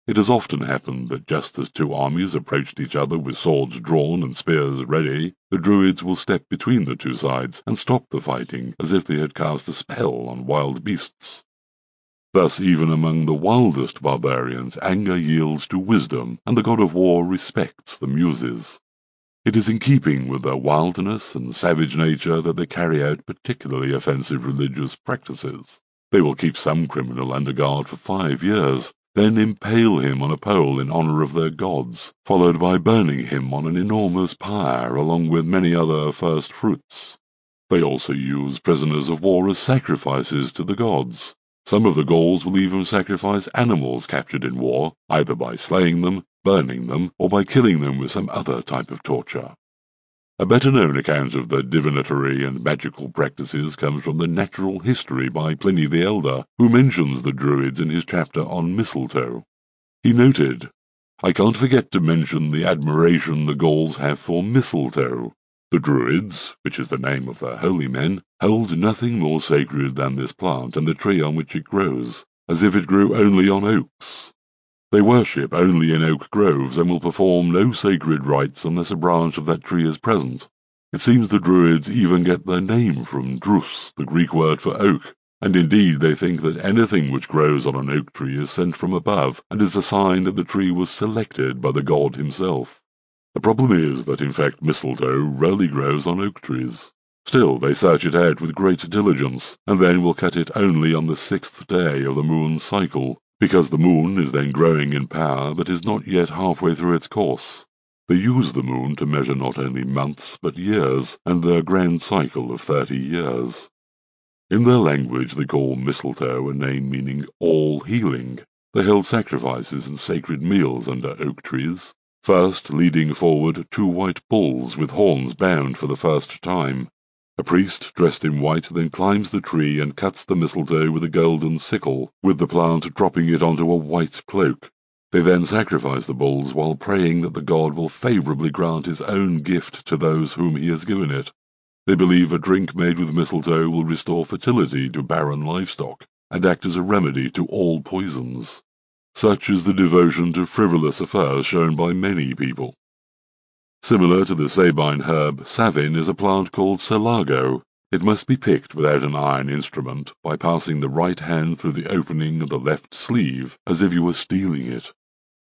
It has often happened that just as two armies approached each other with swords drawn and spears ready, the Druids will step between the two sides and stop the fighting as if they had cast a spell on wild beasts. Thus, even among the wildest barbarians, anger yields to wisdom, and the god of war respects the Muses. It is in keeping with their wildness and savage nature that they carry out particularly offensive religious practices. They will keep some criminal under guard for five years, then impale him on a pole in honor of their gods, followed by burning him on an enormous pyre along with many other first fruits. They also use prisoners of war as sacrifices to the gods, some of the Gauls will even sacrifice animals captured in war, either by slaying them, burning them, or by killing them with some other type of torture. A better known account of the divinatory and magical practices comes from the Natural History by Pliny the Elder, who mentions the Druids in his chapter on mistletoe. He noted, I can't forget to mention the admiration the Gauls have for mistletoe, the Druids, which is the name of their holy men, hold nothing more sacred than this plant and the tree on which it grows, as if it grew only on oaks. They worship only in oak groves and will perform no sacred rites unless a branch of that tree is present. It seems the Druids even get their name from drus, the Greek word for oak, and indeed they think that anything which grows on an oak tree is sent from above, and is a sign that the tree was selected by the god himself. The problem is that in fact mistletoe rarely grows on oak trees. Still, they search it out with great diligence, and then will cut it only on the sixth day of the moon's cycle, because the moon is then growing in power but is not yet halfway through its course. They use the moon to measure not only months but years, and their grand cycle of thirty years. In their language they call mistletoe a name meaning all healing. They held sacrifices and sacred meals under oak trees, first leading forward two white bulls with horns bound for the first time, a priest dressed in white then climbs the tree and cuts the mistletoe with a golden sickle, with the plant dropping it onto a white cloak. They then sacrifice the bulls while praying that the god will favourably grant his own gift to those whom he has given it. They believe a drink made with mistletoe will restore fertility to barren livestock and act as a remedy to all poisons. Such is the devotion to frivolous affairs shown by many people. Similar to the Sabine herb, savin is a plant called selago. It must be picked without an iron instrument by passing the right hand through the opening of the left sleeve as if you were stealing it.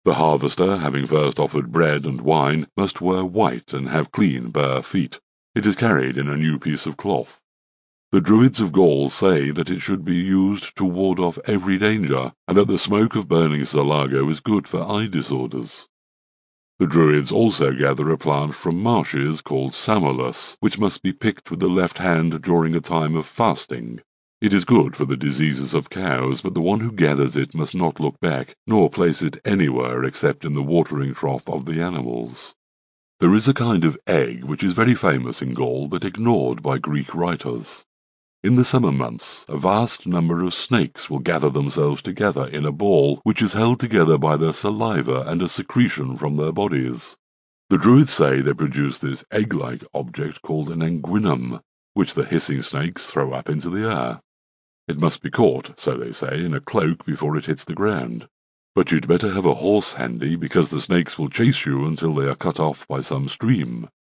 The harvester, having first offered bread and wine, must wear white and have clean bare feet. It is carried in a new piece of cloth. The Druids of Gaul say that it should be used to ward off every danger, and that the smoke of burning selago is good for eye disorders. The Druids also gather a plant from marshes called samolus, which must be picked with the left hand during a time of fasting. It is good for the diseases of cows, but the one who gathers it must not look back, nor place it anywhere except in the watering trough of the animals. There is a kind of egg which is very famous in Gaul, but ignored by Greek writers. In the summer months, a vast number of snakes will gather themselves together in a ball which is held together by their saliva and a secretion from their bodies. The Druids say they produce this egg-like object called an anguinum, which the hissing snakes throw up into the air. It must be caught, so they say, in a cloak before it hits the ground. But you'd better have a horse handy because the snakes will chase you until they are cut off by some stream.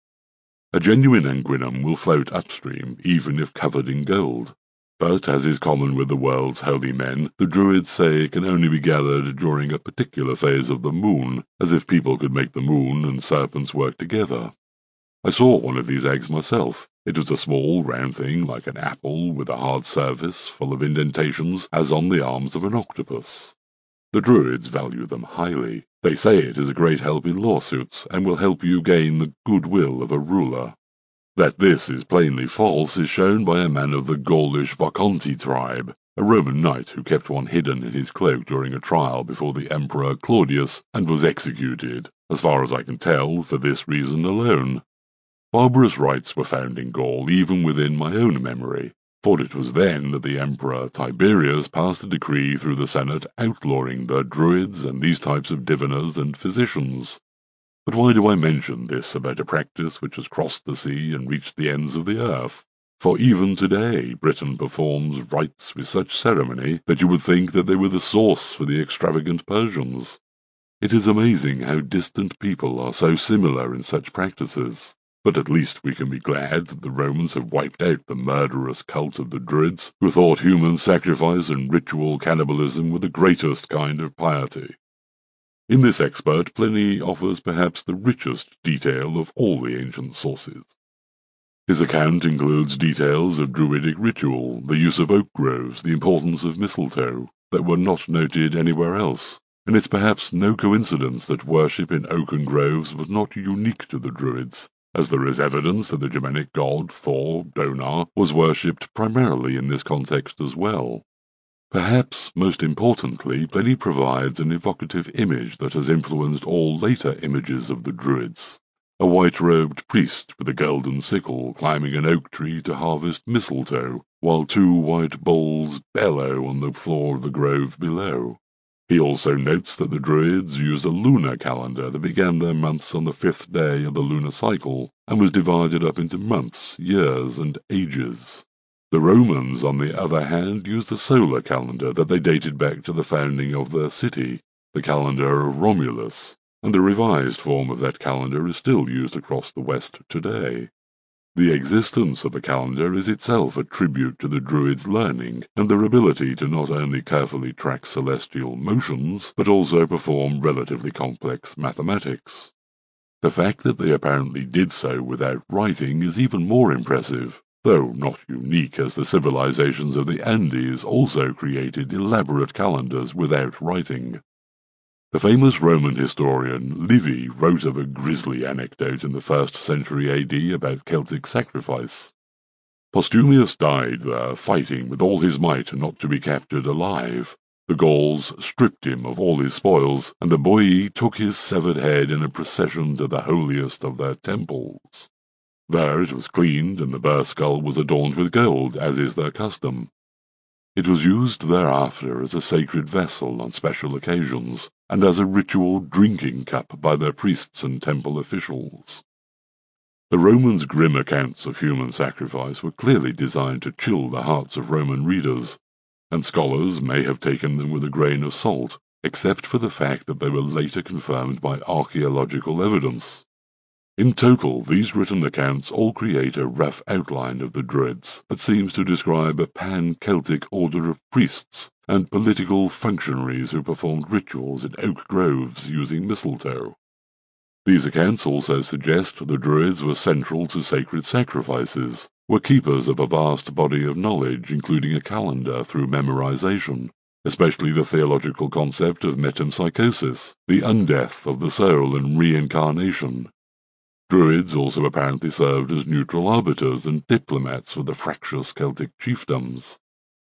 A genuine anguinum will float upstream, even if covered in gold. But, as is common with the world's holy men, the Druids say it can only be gathered during a particular phase of the moon, as if people could make the moon and serpents work together. I saw one of these eggs myself. It was a small, round thing like an apple, with a hard surface full of indentations, as on the arms of an octopus. The Druids value them highly. They say it is a great help in lawsuits, and will help you gain the goodwill of a ruler. That this is plainly false is shown by a man of the Gaulish Vocontii tribe, a Roman knight who kept one hidden in his cloak during a trial before the Emperor Claudius and was executed, as far as I can tell, for this reason alone. Barbarous rites were found in Gaul even within my own memory, for it was then that the Emperor Tiberius passed a decree through the Senate outlawing the Druids and these types of diviners and physicians. But why do I mention this about a practice which has crossed the sea and reached the ends of the earth? For even today Britain performs rites with such ceremony that you would think that they were the source for the extravagant Persians. It is amazing how distant people are so similar in such practices. But at least we can be glad that the Romans have wiped out the murderous cult of the Druids, who thought human sacrifice and ritual cannibalism were the greatest kind of piety. In this expert, Pliny offers perhaps the richest detail of all the ancient sources. His account includes details of Druidic ritual, the use of oak groves, the importance of mistletoe, that were not noted anywhere else, and it's perhaps no coincidence that worship in oaken groves was not unique to the Druids, as there is evidence that the Germanic god Thor, Donar, was worshipped primarily in this context as well. Perhaps most importantly, Pliny provides an evocative image that has influenced all later images of the Druids. A white-robed priest with a golden sickle climbing an oak tree to harvest mistletoe, while two white bulls bellow on the floor of the grove below. He also notes that the Druids used a lunar calendar that began their months on the fifth day of the lunar cycle and was divided up into months, years, and ages. The Romans, on the other hand, used a solar calendar that they dated back to the founding of their city, the calendar of Romulus, and the revised form of that calendar is still used across the West today. The existence of a calendar is itself a tribute to the Druids' learning and their ability to not only carefully track celestial motions, but also perform relatively complex mathematics. The fact that they apparently did so without writing is even more impressive, though not unique as the civilizations of the Andes also created elaborate calendars without writing. The famous Roman historian Livy wrote of a grisly anecdote in the first century AD about Celtic sacrifice. Postumius died there fighting with all his might not to be captured alive. The Gauls stripped him of all his spoils, and the Boii took his severed head in a procession to the holiest of their temples. There it was cleaned, and the bare skull was adorned with gold, as is their custom. It was used thereafter as a sacred vessel on special occasions, and as a ritual drinking cup by their priests and temple officials. The Romans' grim accounts of human sacrifice were clearly designed to chill the hearts of Roman readers, and scholars may have taken them with a grain of salt, except for the fact that they were later confirmed by archaeological evidence. In total, these written accounts all create a rough outline of the Druids that seems to describe a pan-Celtic order of priests and political functionaries who performed rituals in oak groves using mistletoe. These accounts also suggest the Druids were central to sacred sacrifices, were keepers of a vast body of knowledge including a calendar through memorization, especially the theological concept of metempsychosis, the undeath of the soul and reincarnation, Druids also apparently served as neutral arbiters and diplomats for the fractious Celtic chiefdoms.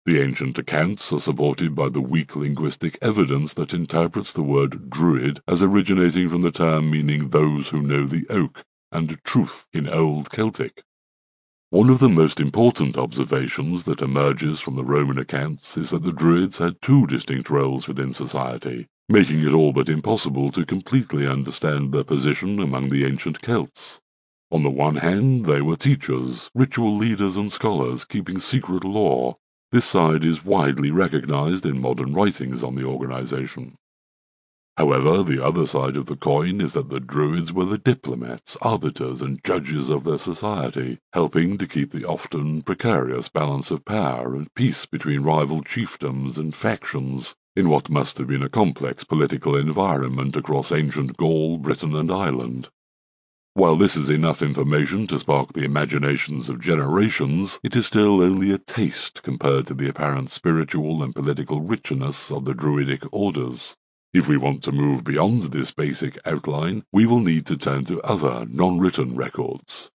The ancient accounts are supported by the weak linguistic evidence that interprets the word druid as originating from the term meaning those who know the oak, and truth in Old Celtic. One of the most important observations that emerges from the Roman accounts is that the Druids had two distinct roles within society, making it all but impossible to completely understand their position among the ancient Celts. On the one hand, they were teachers, ritual leaders and scholars keeping secret law. This side is widely recognized in modern writings on the organization. However, the other side of the coin is that the Druids were the diplomats, arbiters, and judges of their society, helping to keep the often precarious balance of power and peace between rival chiefdoms and factions in what must have been a complex political environment across ancient Gaul, Britain, and Ireland. While this is enough information to spark the imaginations of generations, it is still only a taste compared to the apparent spiritual and political richness of the Druidic orders. If we want to move beyond this basic outline, we will need to turn to other non-written records.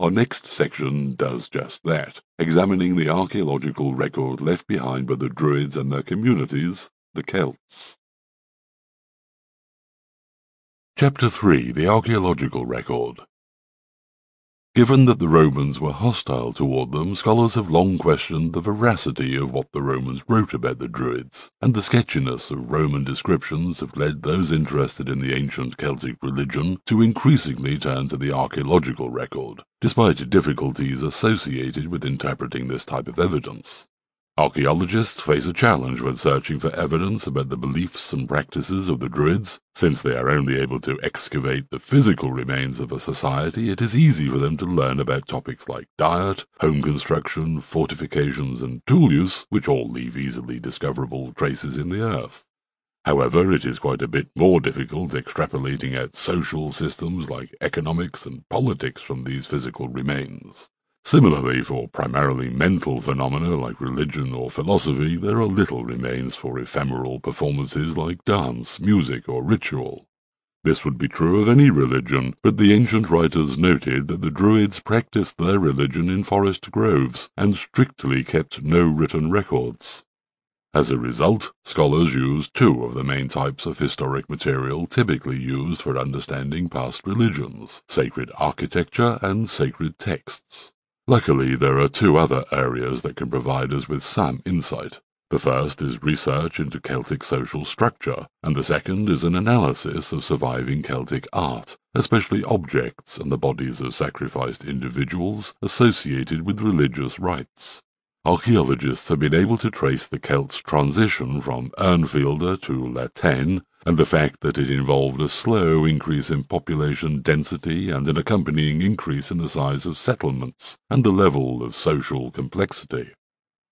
Our next section does just that, examining the archaeological record left behind by the Druids and their communities, the Celts. Chapter 3 The Archaeological Record Given that the Romans were hostile toward them, scholars have long questioned the veracity of what the Romans wrote about the Druids, and the sketchiness of Roman descriptions have led those interested in the ancient Celtic religion to increasingly turn to the archaeological record, despite difficulties associated with interpreting this type of evidence. Archaeologists face a challenge when searching for evidence about the beliefs and practices of the Druids. Since they are only able to excavate the physical remains of a society, it is easy for them to learn about topics like diet, home construction, fortifications, and tool use, which all leave easily discoverable traces in the earth. However, it is quite a bit more difficult extrapolating out social systems like economics and politics from these physical remains. Similarly, for primarily mental phenomena like religion or philosophy, there are little remains for ephemeral performances like dance, music, or ritual. This would be true of any religion, but the ancient writers noted that the Druids practiced their religion in forest groves and strictly kept no written records. As a result, scholars use two of the main types of historic material typically used for understanding past religions, sacred architecture and sacred texts. Luckily, there are two other areas that can provide us with some insight. The first is research into Celtic social structure, and the second is an analysis of surviving Celtic art, especially objects and the bodies of sacrificed individuals associated with religious rites. Archaeologists have been able to trace the Celts' transition from Urnfielder to La Tène and the fact that it involved a slow increase in population density and an accompanying increase in the size of settlements and the level of social complexity.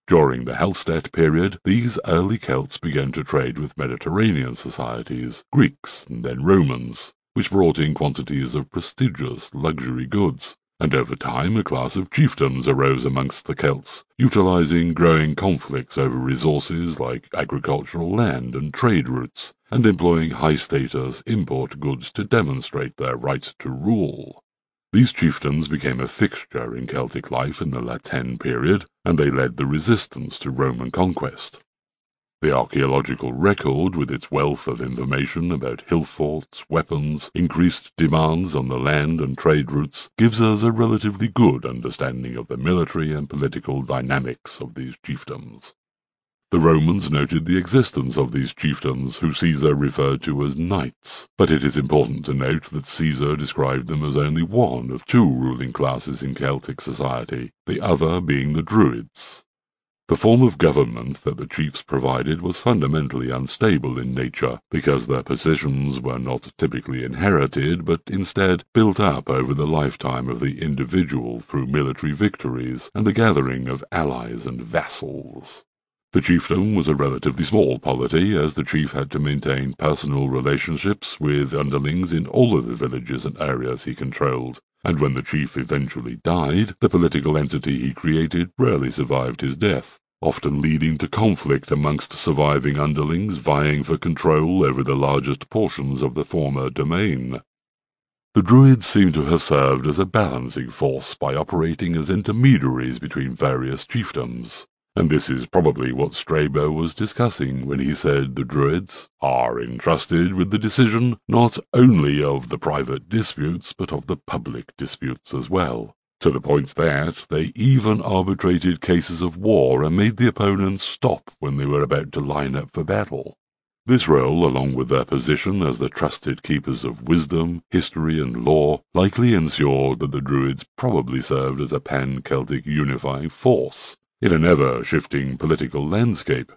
During the Hallstatt period, these early Celts began to trade with Mediterranean societies, Greeks, and then Romans, which brought in quantities of prestigious luxury goods, and over time a class of chiefdoms arose amongst the Celts, utilizing growing conflicts over resources like agricultural land and trade routes, and employing high-status import goods to demonstrate their right to rule. These chieftains became a fixture in Celtic life in the La Tène period, and they led the resistance to Roman conquest. The archaeological record, with its wealth of information about hill forts, weapons, increased demands on the land and trade routes, gives us a relatively good understanding of the military and political dynamics of these chiefdoms. The Romans noted the existence of these chieftains, who Caesar referred to as knights, but it is important to note that Caesar described them as only one of two ruling classes in Celtic society, the other being the Druids. The form of government that the chiefs provided was fundamentally unstable in nature, because their positions were not typically inherited, but instead built up over the lifetime of the individual through military victories and the gathering of allies and vassals. The chiefdom was a relatively small polity, as the chief had to maintain personal relationships with underlings in all of the villages and areas he controlled, and when the chief eventually died, the political entity he created rarely survived his death, often leading to conflict amongst surviving underlings vying for control over the largest portions of the former domain. The Druids seem to have served as a balancing force by operating as intermediaries between various chiefdoms and this is probably what Strabo was discussing when he said the Druids are entrusted with the decision not only of the private disputes, but of the public disputes as well, to the point that they even arbitrated cases of war and made the opponents stop when they were about to line up for battle. This role, along with their position as the trusted keepers of wisdom, history, and law, likely ensured that the Druids probably served as a pan-Celtic unifying force, in an ever-shifting political landscape.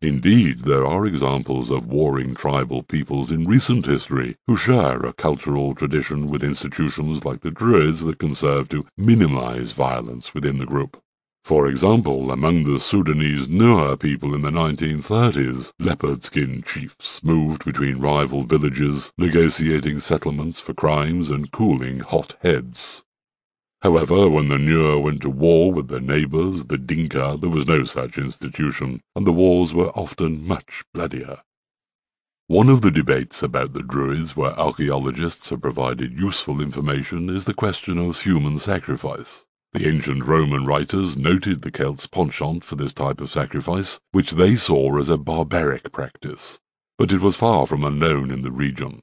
Indeed, there are examples of warring tribal peoples in recent history who share a cultural tradition with institutions like the Druids that can serve to minimize violence within the group. For example, among the Sudanese Nuer people in the 1930s, leopard-skin chiefs moved between rival villages, negotiating settlements for crimes and cooling hot heads. However, when the Nuer went to war with their neighbours, the Dinka, there was no such institution, and the wars were often much bloodier. One of the debates about the Druids where archaeologists have provided useful information is the question of human sacrifice. The ancient Roman writers noted the Celts' penchant for this type of sacrifice, which they saw as a barbaric practice, but it was far from unknown in the region.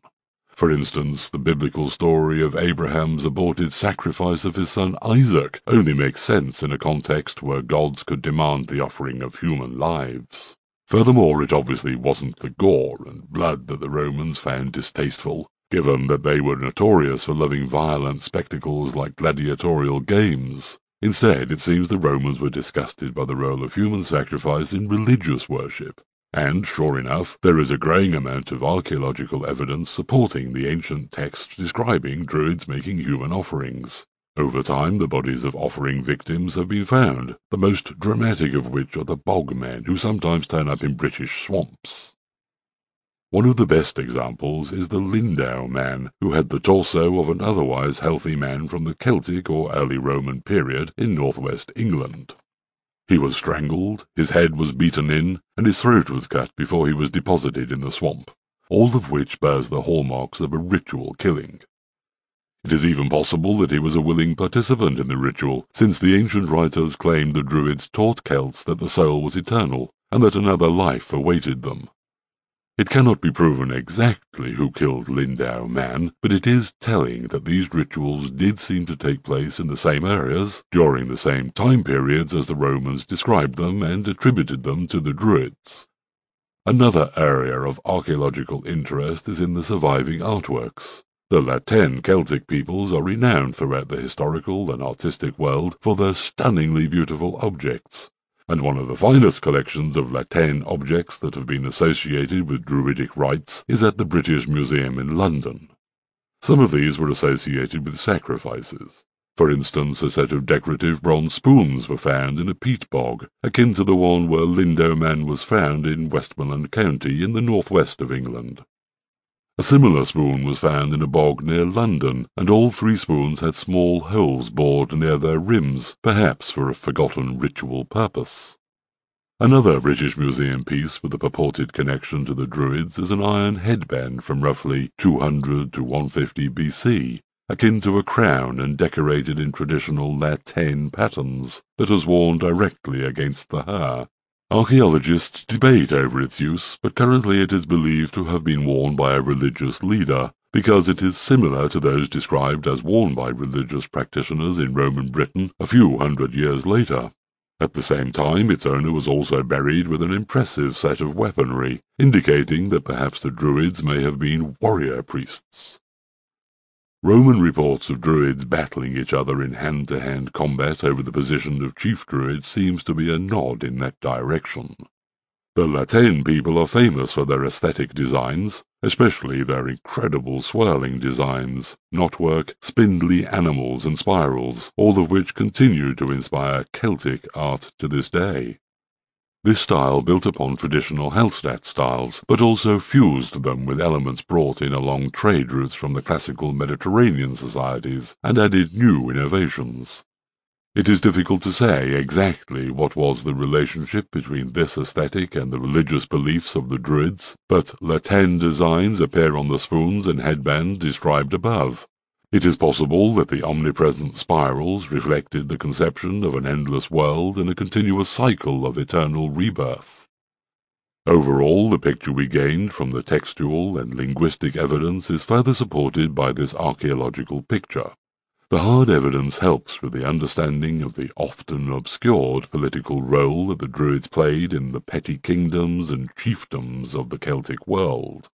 For instance, the biblical story of Abraham's aborted sacrifice of his son Isaac only makes sense in a context where gods could demand the offering of human lives. Furthermore, it obviously wasn't the gore and blood that the Romans found distasteful, given that they were notorious for loving violent spectacles like gladiatorial games. Instead, it seems the Romans were disgusted by the role of human sacrifice in religious worship, and, sure enough, there is a growing amount of archaeological evidence supporting the ancient texts describing Druids making human offerings. Over time, the bodies of offering victims have been found, the most dramatic of which are the bog men who sometimes turn up in British swamps. One of the best examples is the Lindow man, who had the torso of an otherwise healthy man from the Celtic or early Roman period in northwest England. He was strangled, his head was beaten in, and his throat was cut before he was deposited in the swamp, all of which bears the hallmarks of a ritual killing. It is even possible that he was a willing participant in the ritual, since the ancient writers claimed the Druids taught Celts that the soul was eternal, and that another life awaited them. It cannot be proven exactly who killed Lindow Man, but it is telling that these rituals did seem to take place in the same areas during the same time periods as the Romans described them and attributed them to the Druids. Another area of archaeological interest is in the surviving artworks. The La Tène Celtic peoples are renowned throughout the historical and artistic world for their stunningly beautiful objects, and one of the finest collections of La Tène objects that have been associated with Druidic rites is at the British Museum in London. Some of these were associated with sacrifices. For instance, a set of decorative bronze spoons were found in a peat bog, akin to the one where Lindow Man was found in Westmoreland County in the northwest of England. A similar spoon was found in a bog near London, and all three spoons had small holes bored near their rims, perhaps for a forgotten ritual purpose. Another British Museum piece with a purported connection to the Druids is an iron headband from roughly 200 to 150 BC, akin to a crown and decorated in traditional La Tène patterns, that was worn directly against the hair. Archaeologists debate over its use, but currently it is believed to have been worn by a religious leader, because it is similar to those described as worn by religious practitioners in Roman Britain a few hundred years later. At the same time, its owner was also buried with an impressive set of weaponry, indicating that perhaps the Druids may have been warrior priests. Roman reports of Druids battling each other in hand-to-hand -hand combat over the position of chief Druid seems to be a nod in that direction. The La Tène people are famous for their aesthetic designs, especially their incredible swirling designs, knotwork, spindly animals and spirals, all of which continue to inspire Celtic art to this day. This style built upon traditional Hallstatt styles, but also fused them with elements brought in along trade routes from the classical Mediterranean societies and added new innovations. It is difficult to say exactly what was the relationship between this aesthetic and the religious beliefs of the Druids, but La Tène designs appear on the spoons and headband described above. It is possible that the omnipresent spirals reflected the conception of an endless world and a continuous cycle of eternal rebirth. Overall, the picture we gained from the textual and linguistic evidence is further supported by this archaeological picture. The hard evidence helps with the understanding of the often obscured political role that the Druids played in the petty kingdoms and chiefdoms of the Celtic world.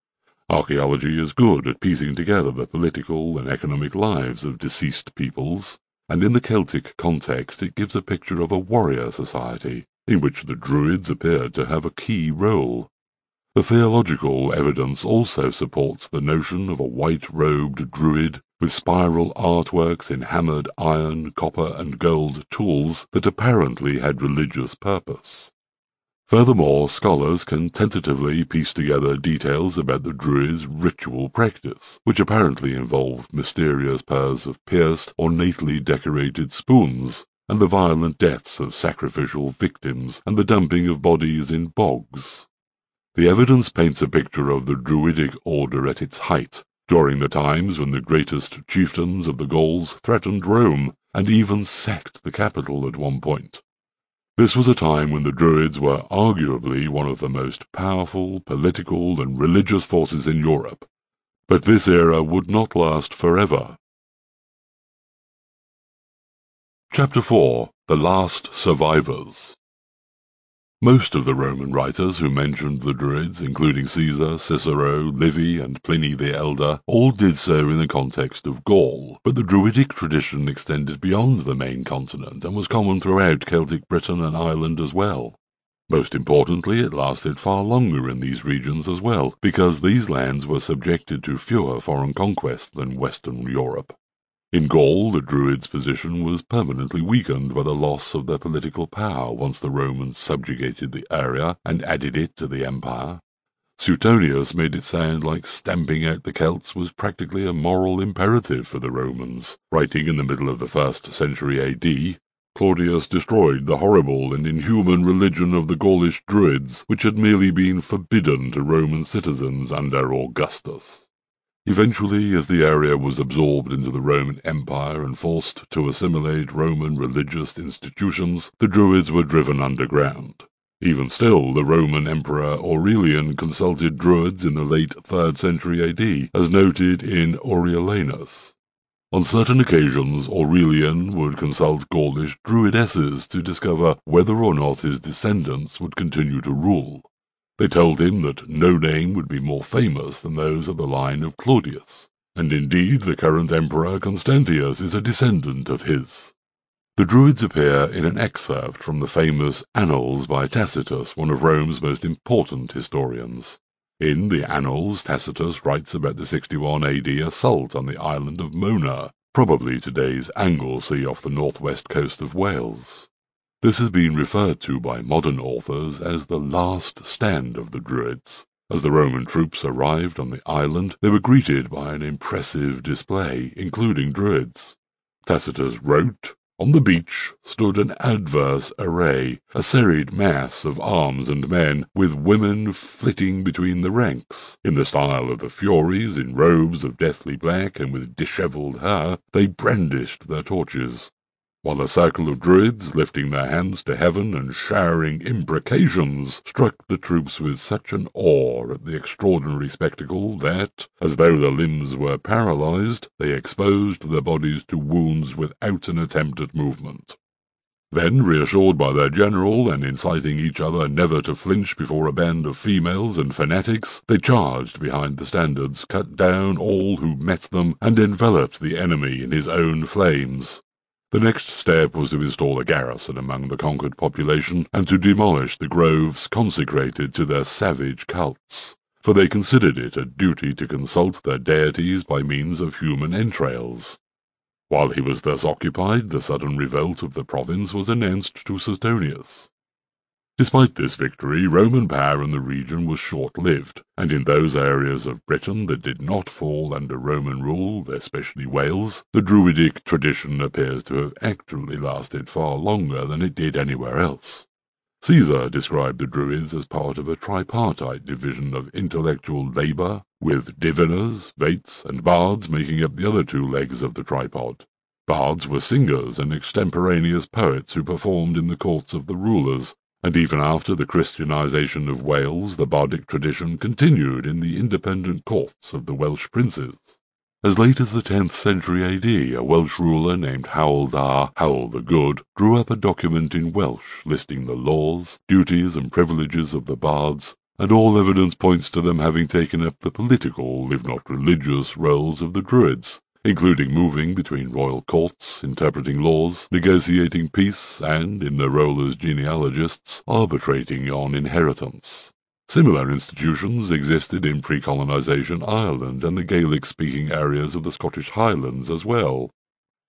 Archaeology is good at piecing together the political and economic lives of deceased peoples, and in the Celtic context it gives a picture of a warrior society, in which the Druids appeared to have a key role. The theological evidence also supports the notion of a white-robed Druid with spiral artworks in hammered iron, copper, and gold tools that apparently had religious purpose. Furthermore, scholars can tentatively piece together details about the Druids' ritual practice, which apparently involved mysterious pairs of pierced, ornately decorated spoons, and the violent deaths of sacrificial victims and the dumping of bodies in bogs. The evidence paints a picture of the Druidic order at its height, during the times when the greatest chieftains of the Gauls threatened Rome and even sacked the capital at one point. This was a time when the Druids were arguably one of the most powerful political and religious forces in Europe. But this era would not last forever. Chapter 4 The Last Survivors most of the Roman writers who mentioned the Druids, including Caesar, Cicero, Livy, and Pliny the Elder, all did so in the context of Gaul, but the Druidic tradition extended beyond the main continent and was common throughout Celtic Britain and Ireland as well. Most importantly, it lasted far longer in these regions as well, because these lands were subjected to fewer foreign conquests than Western Europe. In Gaul, the Druids' position was permanently weakened by the loss of their political power once the Romans subjugated the area and added it to the empire. Suetonius made it sound like stamping out the Celts was practically a moral imperative for the Romans. Writing in the middle of the first century AD, Claudius destroyed the horrible and inhuman religion of the Gaulish Druids, which had merely been forbidden to Roman citizens under Augustus. Eventually, as the area was absorbed into the Roman Empire and forced to assimilate Roman religious institutions, the Druids were driven underground. Even still, the Roman Emperor Aurelian consulted Druids in the late 3rd century AD, as noted in Aurelianus. On certain occasions, Aurelian would consult Gaulish Druidesses to discover whether or not his descendants would continue to rule. They told him that no name would be more famous than those of the line of Claudius, and indeed the current emperor Constantius is a descendant of his. The Druids appear in an excerpt from the famous Annals by Tacitus, one of Rome's most important historians. In the Annals, Tacitus writes about the 61 AD assault on the island of Mona, probably today's Anglesey off the northwest coast of Wales. This has been referred to by modern authors as the last stand of the Druids. As the Roman troops arrived on the island, they were greeted by an impressive display, including Druids. Tacitus wrote, on the beach stood an adverse array, a serried mass of arms and men, with women flitting between the ranks. In the style of the Furies, in robes of deathly black and with dishevelled hair, they brandished their torches while a circle of druids, lifting their hands to heaven and showering imprecations, struck the troops with such an awe at the extraordinary spectacle that, as though their limbs were paralyzed, they exposed their bodies to wounds without an attempt at movement. Then, reassured by their general, and inciting each other never to flinch before a band of females and fanatics, they charged behind the standards, cut down all who met them, and enveloped the enemy in his own flames. The next step was to install a garrison among the conquered population and to demolish the groves consecrated to their savage cults, for they considered it a duty to consult their deities by means of human entrails. While he was thus occupied, the sudden revolt of the province was announced to Suetonius. Despite this victory, Roman power in the region was short-lived, and in those areas of Britain that did not fall under Roman rule, especially Wales, the Druidic tradition appears to have actually lasted far longer than it did anywhere else. Caesar described the Druids as part of a tripartite division of intellectual labour, with diviners, vates, and bards making up the other two legs of the tripod. Bards were singers and extemporaneous poets who performed in the courts of the rulers, and even after the Christianization of Wales, the bardic tradition continued in the independent courts of the Welsh princes. As late as the 10th century AD, a Welsh ruler named Howel Dda Howel the Good drew up a document in Welsh listing the laws, duties, and privileges of the bards, and all evidence points to them having taken up the political, if not religious, roles of the Druids including moving between royal courts, interpreting laws, negotiating peace, and, in their role as genealogists, arbitrating on inheritance. Similar institutions existed in pre-colonization Ireland and the Gaelic-speaking areas of the Scottish Highlands as well.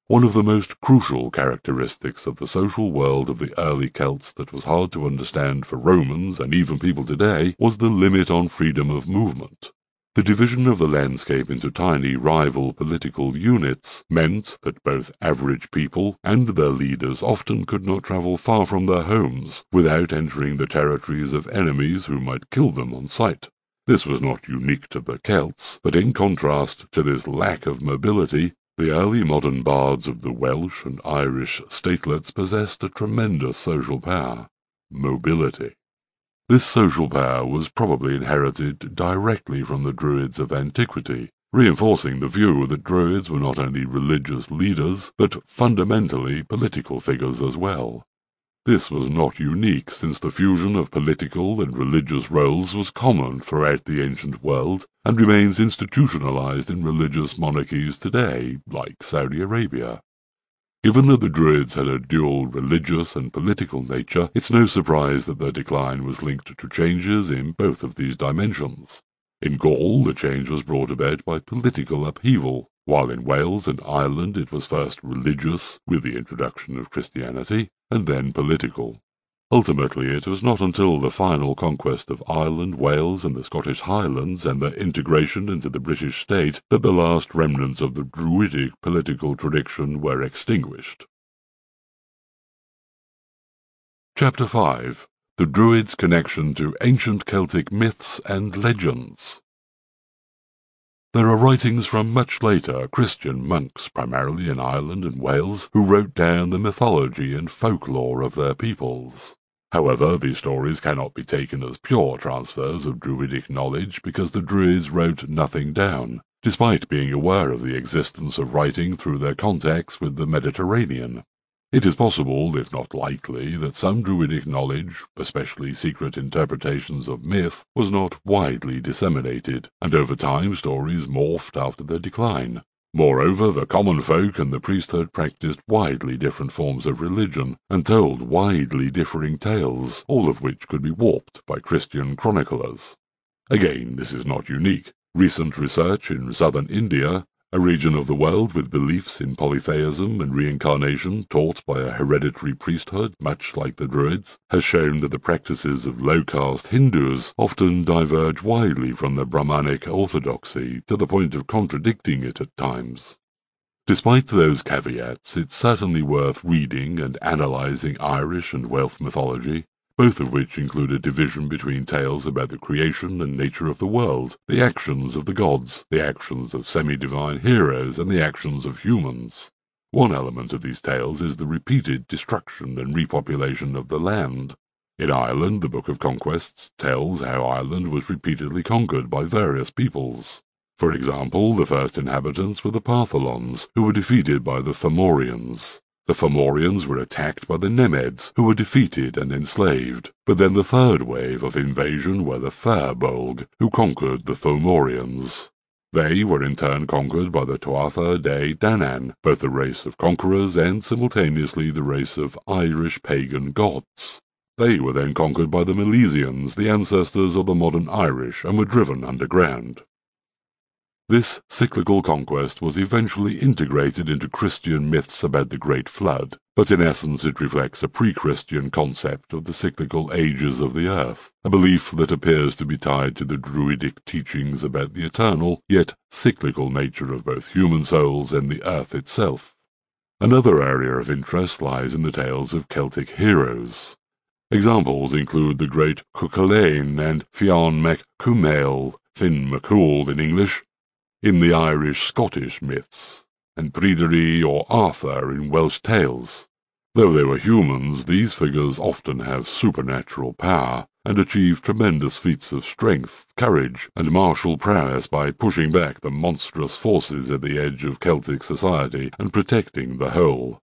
One of the most crucial characteristics of the social world of the early Celts that was hard to understand for Romans and even people today was the limit on freedom of movement. The division of the landscape into tiny rival political units meant that both average people and their leaders often could not travel far from their homes without entering the territories of enemies who might kill them on sight. This was not unique to the Celts, but in contrast to this lack of mobility, the early modern bards of the Welsh and Irish statelets possessed a tremendous social power mobility. This social power was probably inherited directly from the Druids of antiquity, reinforcing the view that Druids were not only religious leaders, but fundamentally political figures as well. This was not unique, since the fusion of political and religious roles was common throughout the ancient world, and remains institutionalized in religious monarchies today, like Saudi Arabia. Given that the Druids had a dual religious and political nature, it's no surprise that their decline was linked to changes in both of these dimensions. In Gaul, the change was brought about by political upheaval, while in Wales and Ireland it was first religious, with the introduction of Christianity, and then political. Ultimately, it was not until the final conquest of Ireland, Wales, and the Scottish Highlands and their integration into the British state that the last remnants of the Druidic political tradition were extinguished. Chapter 5 The Druids' Connection to Ancient Celtic Myths and Legends there are writings from much later Christian monks, primarily in Ireland and Wales, who wrote down the mythology and folklore of their peoples. However, these stories cannot be taken as pure transfers of Druidic knowledge because the Druids wrote nothing down, despite being aware of the existence of writing through their contacts with the Mediterranean. It is possible, if not likely, that some Druidic knowledge, especially secret interpretations of myth, was not widely disseminated, and over time stories morphed after their decline. Moreover, the common folk and the priesthood practiced widely different forms of religion and told widely differing tales, all of which could be warped by Christian chroniclers. Again, this is not unique. Recent research in southern India a region of the world with beliefs in polytheism and reincarnation taught by a hereditary priesthood, much like the Druids, has shown that the practices of low-caste Hindus often diverge widely from the Brahmanic orthodoxy to the point of contradicting it at times. Despite those caveats, it's certainly worth reading and analysing Irish and Welsh mythology both of which include a division between tales about the creation and nature of the world, the actions of the gods, the actions of semi-divine heroes, and the actions of humans. One element of these tales is the repeated destruction and repopulation of the land. In Ireland, the Book of Conquests tells how Ireland was repeatedly conquered by various peoples. For example, the first inhabitants were the Partholons, who were defeated by the Fomorians. The Fomorians were attacked by the Nemeds, who were defeated and enslaved. But then the third wave of invasion were the Firbolg, who conquered the Fomorians. They were in turn conquered by the Tuatha De Danann, both a race of conquerors and simultaneously the race of Irish pagan gods. They were then conquered by the Milesians, the ancestors of the modern Irish, and were driven underground. This cyclical conquest was eventually integrated into Christian myths about the Great Flood, but in essence it reflects a pre-Christian concept of the cyclical ages of the earth, a belief that appears to be tied to the Druidic teachings about the eternal, yet cyclical nature of both human souls and the earth itself. Another area of interest lies in the tales of Celtic heroes. Examples include the great Cuchulainn and Fionn mac Cumhaill, Finn MacCool in English, in the Irish-Scottish myths, and Pryderi or Arthur in Welsh tales. Though they were humans, these figures often have supernatural power and achieve tremendous feats of strength, courage, and martial prowess by pushing back the monstrous forces at the edge of Celtic society and protecting the whole.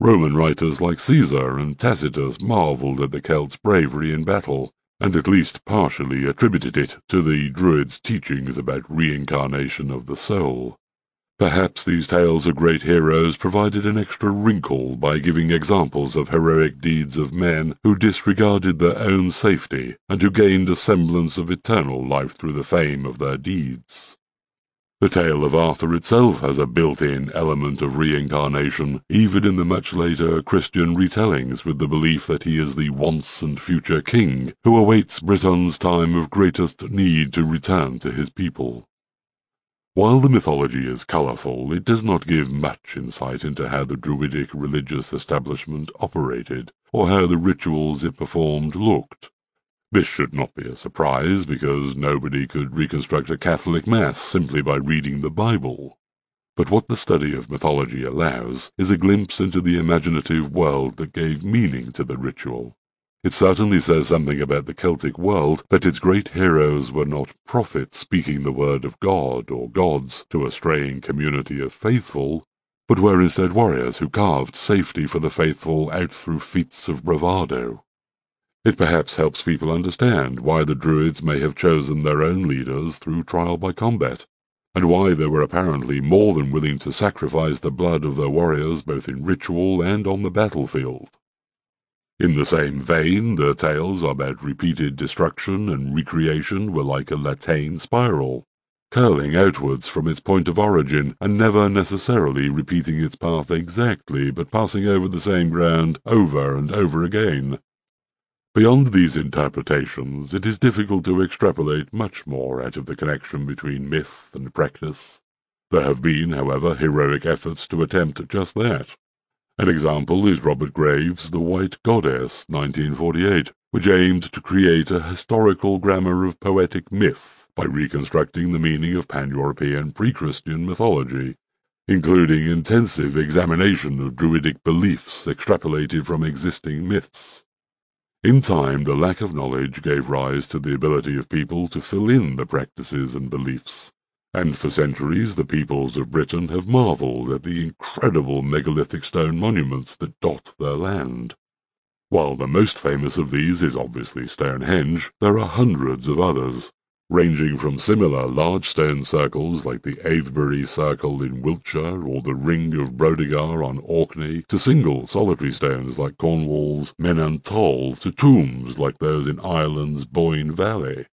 Roman writers like Caesar and Tacitus marvelled at the Celts' bravery in battle, and at least partially attributed it to the Druids' teachings about reincarnation of the soul. Perhaps these tales of great heroes provided an extra wrinkle by giving examples of heroic deeds of men who disregarded their own safety and who gained a semblance of eternal life through the fame of their deeds. The tale of Arthur itself has a built-in element of reincarnation, even in the much later Christian retellings, with the belief that he is the once and future king, who awaits Britain's time of greatest need to return to his people. While the mythology is colourful, it does not give much insight into how the Druidic religious establishment operated, or how the rituals it performed looked. This should not be a surprise, because nobody could reconstruct a Catholic Mass simply by reading the Bible. But what the study of mythology allows is a glimpse into the imaginative world that gave meaning to the ritual. It certainly says something about the Celtic world that its great heroes were not prophets speaking the word of God or gods to a straying community of faithful, but were instead warriors who carved safety for the faithful out through feats of bravado. It perhaps helps people understand why the Druids may have chosen their own leaders through trial by combat, and why they were apparently more than willing to sacrifice the blood of their warriors both in ritual and on the battlefield. In the same vein, the tales about repeated destruction and recreation were like a La Tène spiral, curling outwards from its point of origin, and never necessarily repeating its path exactly, but passing over the same ground over and over again. Beyond these interpretations, it is difficult to extrapolate much more out of the connection between myth and practice. There have been, however, heroic efforts to attempt just that. An example is Robert Graves' The White Goddess, 1948, which aimed to create a historical grammar of poetic myth by reconstructing the meaning of pan-European pre-Christian mythology, including intensive examination of Druidic beliefs extrapolated from existing myths. In time, the lack of knowledge gave rise to the ability of people to fill in the practices and beliefs, and for centuries the peoples of Britain have marvelled at the incredible megalithic stone monuments that dot their land. While the most famous of these is obviously Stonehenge, there are hundreds of others. Ranging from similar large stone circles like the Avebury Circle in Wiltshire or the Ring of Brodgar on Orkney, to single solitary stones like Cornwall's Men-an-Tol, to tombs like those in Ireland's Boyne Valley.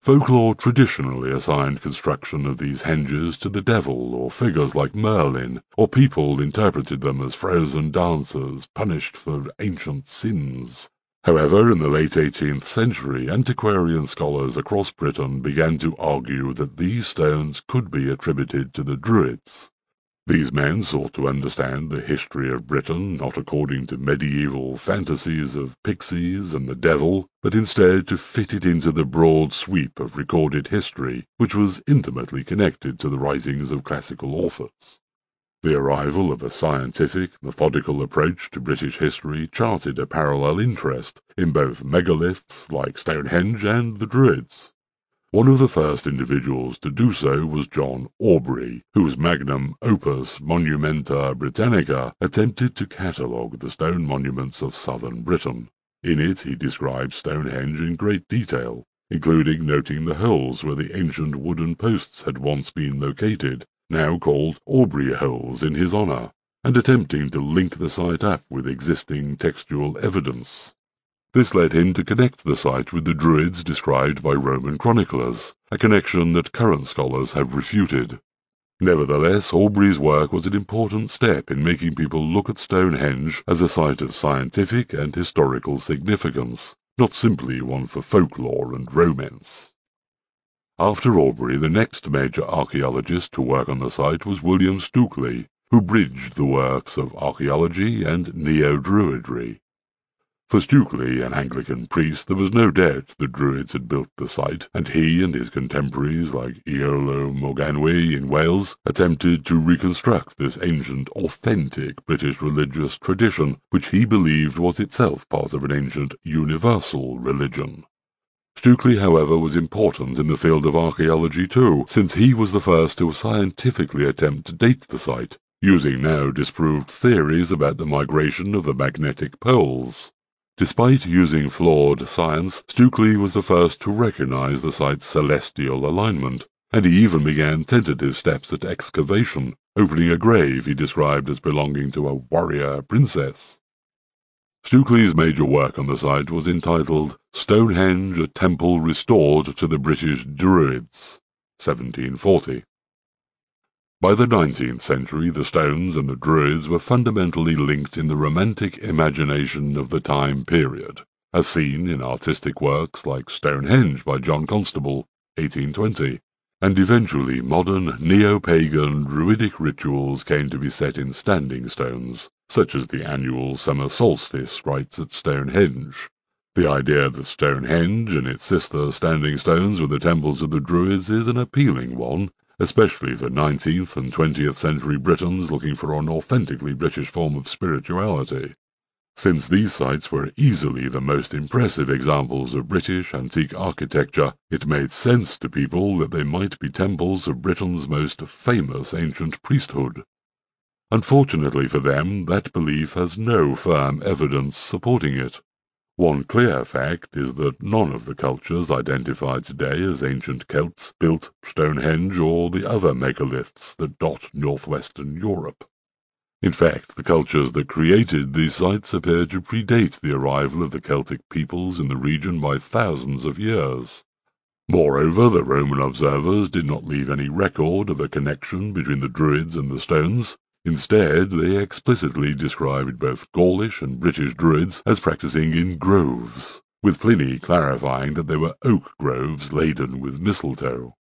Folklore traditionally assigned construction of these henges to the devil or figures like Merlin, or people interpreted them as frozen dancers punished for ancient sins. However, in the late 18th century, antiquarian scholars across Britain began to argue that these stones could be attributed to the Druids. These men sought to understand the history of Britain not according to medieval fantasies of pixies and the devil, but instead to fit it into the broad sweep of recorded history, which was intimately connected to the writings of classical authors. The arrival of a scientific, methodical approach to British history charted a parallel interest in both megaliths like Stonehenge and the Druids. One of the first individuals to do so was John Aubrey, whose magnum opus Monumenta Britannica attempted to catalogue the stone monuments of southern Britain. In it he described Stonehenge in great detail, including noting the holes where the ancient wooden posts had once been located now called Aubrey Holes in his honour, and attempting to link the site up with existing textual evidence. This led him to connect the site with the Druids described by Roman chroniclers, a connection that current scholars have refuted. Nevertheless, Aubrey's work was an important step in making people look at Stonehenge as a site of scientific and historical significance, not simply one for folklore and romance. After Aubrey, the next major archaeologist to work on the site was William Stukeley, who bridged the works of archaeology and neo-Druidry. For Stukeley, an Anglican priest, there was no doubt the Druids had built the site, and he and his contemporaries like Iolo Morganwg in Wales attempted to reconstruct this ancient, authentic British religious tradition, which he believed was itself part of an ancient universal religion. Stukeley, however, was important in the field of archaeology too, since he was the first to scientifically attempt to date the site, using now disproved theories about the migration of the magnetic poles. Despite using flawed science, Stukeley was the first to recognize the site's celestial alignment, and he even began tentative steps at excavation, opening a grave he described as belonging to a warrior princess. Stukeley's major work on the site was entitled Stonehenge, a Temple Restored to the British Druids, 1740. By the 19th century, the stones and the Druids were fundamentally linked in the romantic imagination of the time period, as seen in artistic works like Stonehenge by John Constable, 1820, and eventually modern neo-pagan druidic rituals came to be set in standing stones, such as the annual summer solstice rites at Stonehenge. The idea that Stonehenge and its sister standing stones were the temples of the Druids is an appealing one, especially for 19th and 20th century Britons looking for an authentically British form of spirituality. Since these sites were easily the most impressive examples of British antique architecture, it made sense to people that they might be temples of Britain's most famous ancient priesthood. Unfortunately for them, that belief has no firm evidence supporting it. One clear fact is that none of the cultures identified today as ancient Celts built Stonehenge or the other megaliths that dot northwestern Europe. In fact, the cultures that created these sites appear to predate the arrival of the Celtic peoples in the region by thousands of years. Moreover, the Roman observers did not leave any record of a connection between the Druids and the stones, Instead, they explicitly described both Gaulish and British Druids as practicing in groves, with Pliny clarifying that they were oak groves laden with mistletoe.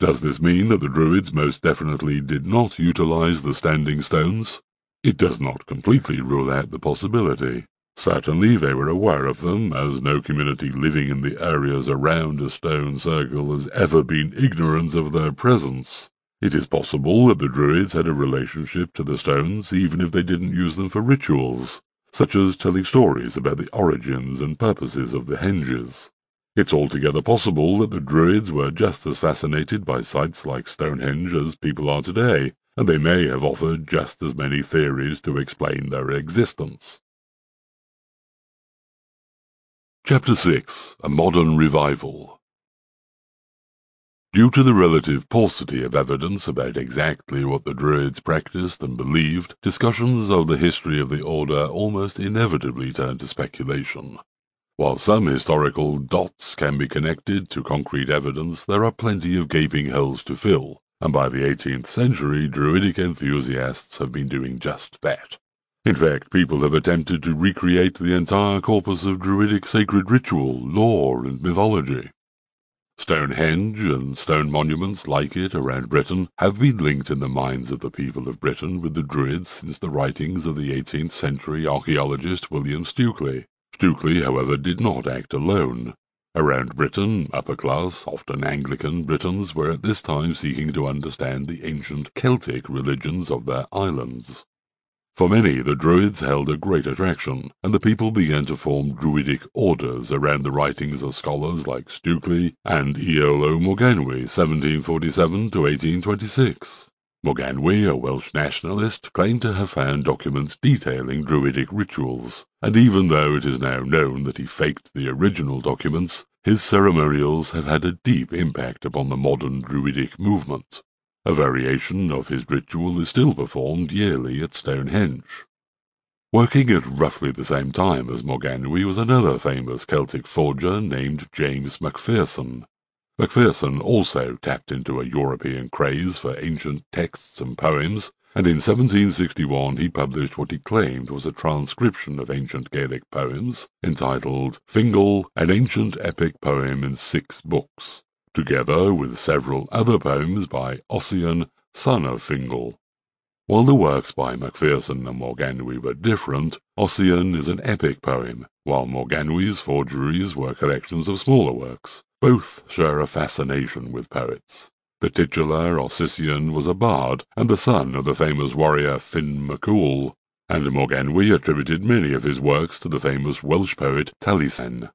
Does this mean that the Druids most definitely did not utilize the standing stones? It does not completely rule out the possibility. Certainly they were aware of them, as no community living in the areas around a stone circle has ever been ignorant of their presence. It is possible that the Druids had a relationship to the stones even if they didn't use them for rituals, such as telling stories about the origins and purposes of the henges. It's altogether possible that the Druids were just as fascinated by sites like Stonehenge as people are today, and they may have offered just as many theories to explain their existence. Chapter 6 A Modern Revival Due to the relative paucity of evidence about exactly what the Druids practiced and believed, discussions of the history of the order almost inevitably turn to speculation. While some historical dots can be connected to concrete evidence, there are plenty of gaping holes to fill, and by the 18th century, Druidic enthusiasts have been doing just that. In fact, people have attempted to recreate the entire corpus of Druidic sacred ritual, lore, and mythology. Stonehenge and stone monuments like it around Britain have been linked in the minds of the people of Britain with the Druids since the writings of the 18th century archaeologist William Stukeley. Stukeley, however, did not act alone. Around Britain, upper class, often Anglican Britons were at this time seeking to understand the ancient Celtic religions of their islands. For many, the Druids held a great attraction, and the people began to form Druidic orders around the writings of scholars like Stukeley and Iolo Morganwg, 1747 to 1826. Morganwg, a Welsh nationalist, claimed to have found documents detailing Druidic rituals, and even though it is now known that he faked the original documents, his ceremonials have had a deep impact upon the modern Druidic movement. A variation of his ritual is still performed yearly at Stonehenge. Working at roughly the same time as Morganwg was another famous Celtic forger named James Macpherson. Macpherson also tapped into a European craze for ancient texts and poems, and in 1761 he published what he claimed was a transcription of ancient Gaelic poems, entitled Fingal, an ancient epic poem in six books together with several other poems by Ossian, son of Fingal. While the works by Macpherson and Morganwg were different, Ossian is an epic poem, while Morganwg's forgeries were collections of smaller works. Both share a fascination with poets. The titular Ossian was a bard and the son of the famous warrior Finn MacCool, and Morganwg attributed many of his works to the famous Welsh poet Taliesin.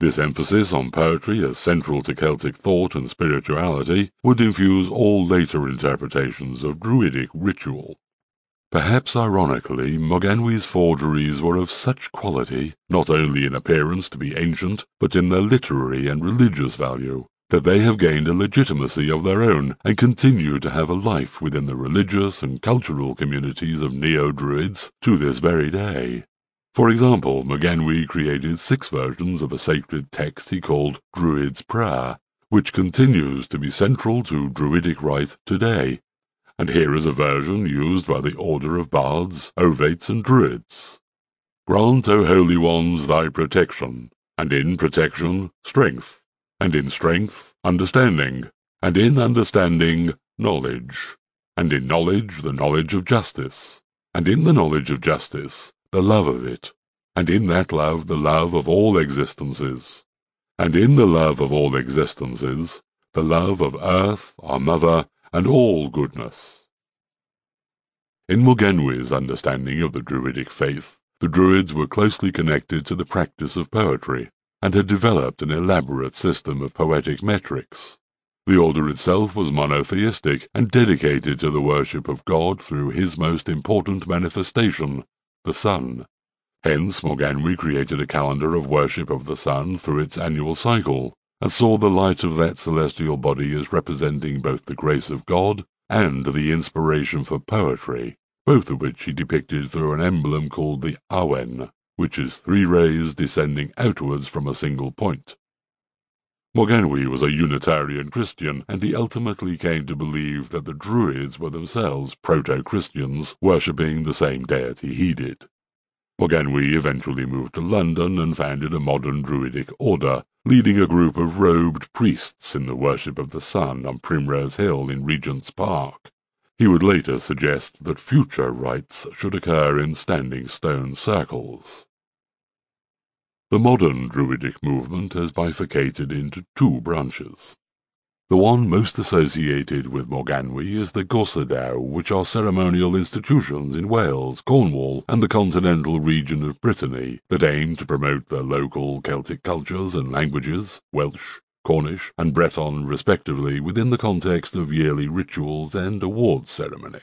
This emphasis on poetry as central to Celtic thought and spirituality would infuse all later interpretations of Druidic ritual. Perhaps ironically, Morganwg's forgeries were of such quality, not only in appearance to be ancient, but in their literary and religious value, that they have gained a legitimacy of their own and continue to have a life within the religious and cultural communities of Neo-Druids to this very day. For example, Morganwg created six versions of a sacred text he called Druid's Prayer, which continues to be central to Druidic rite today. And here is a version used by the Order of Bards, Ovates, and Druids. Grant, O Holy Ones, thy protection, and in protection, strength, and in strength, understanding, and in understanding, knowledge, and in knowledge, the knowledge of justice, and in the knowledge of justice, the love of it, and in that love the love of all existences, and in the love of all existences the love of earth, our mother, and all goodness. In Morganwg's understanding of the Druidic faith, the Druids were closely connected to the practice of poetry, and had developed an elaborate system of poetic metrics. The order itself was monotheistic and dedicated to the worship of God through his most important manifestation, the sun. Hence Morganwg created a calendar of worship of the sun through its annual cycle, and saw the light of that celestial body as representing both the grace of God and the inspiration for poetry, both of which he depicted through an emblem called the awen, which is three rays descending outwards from a single point. Morganwg was a Unitarian Christian, and he ultimately came to believe that the Druids were themselves proto-Christians, worshipping the same deity he did. Morganwg eventually moved to London and founded a modern Druidic order, leading a group of robed priests in the worship of the sun on Primrose Hill in Regent's Park. He would later suggest that future rites should occur in standing stone circles. The modern Druidic movement has bifurcated into two branches. The one most associated with Morganwg is the Gorsedd which are ceremonial institutions in Wales, Cornwall, and the continental region of Brittany that aim to promote the local Celtic cultures and languages, Welsh, Cornish, and Breton respectively, within the context of yearly rituals and awards ceremony.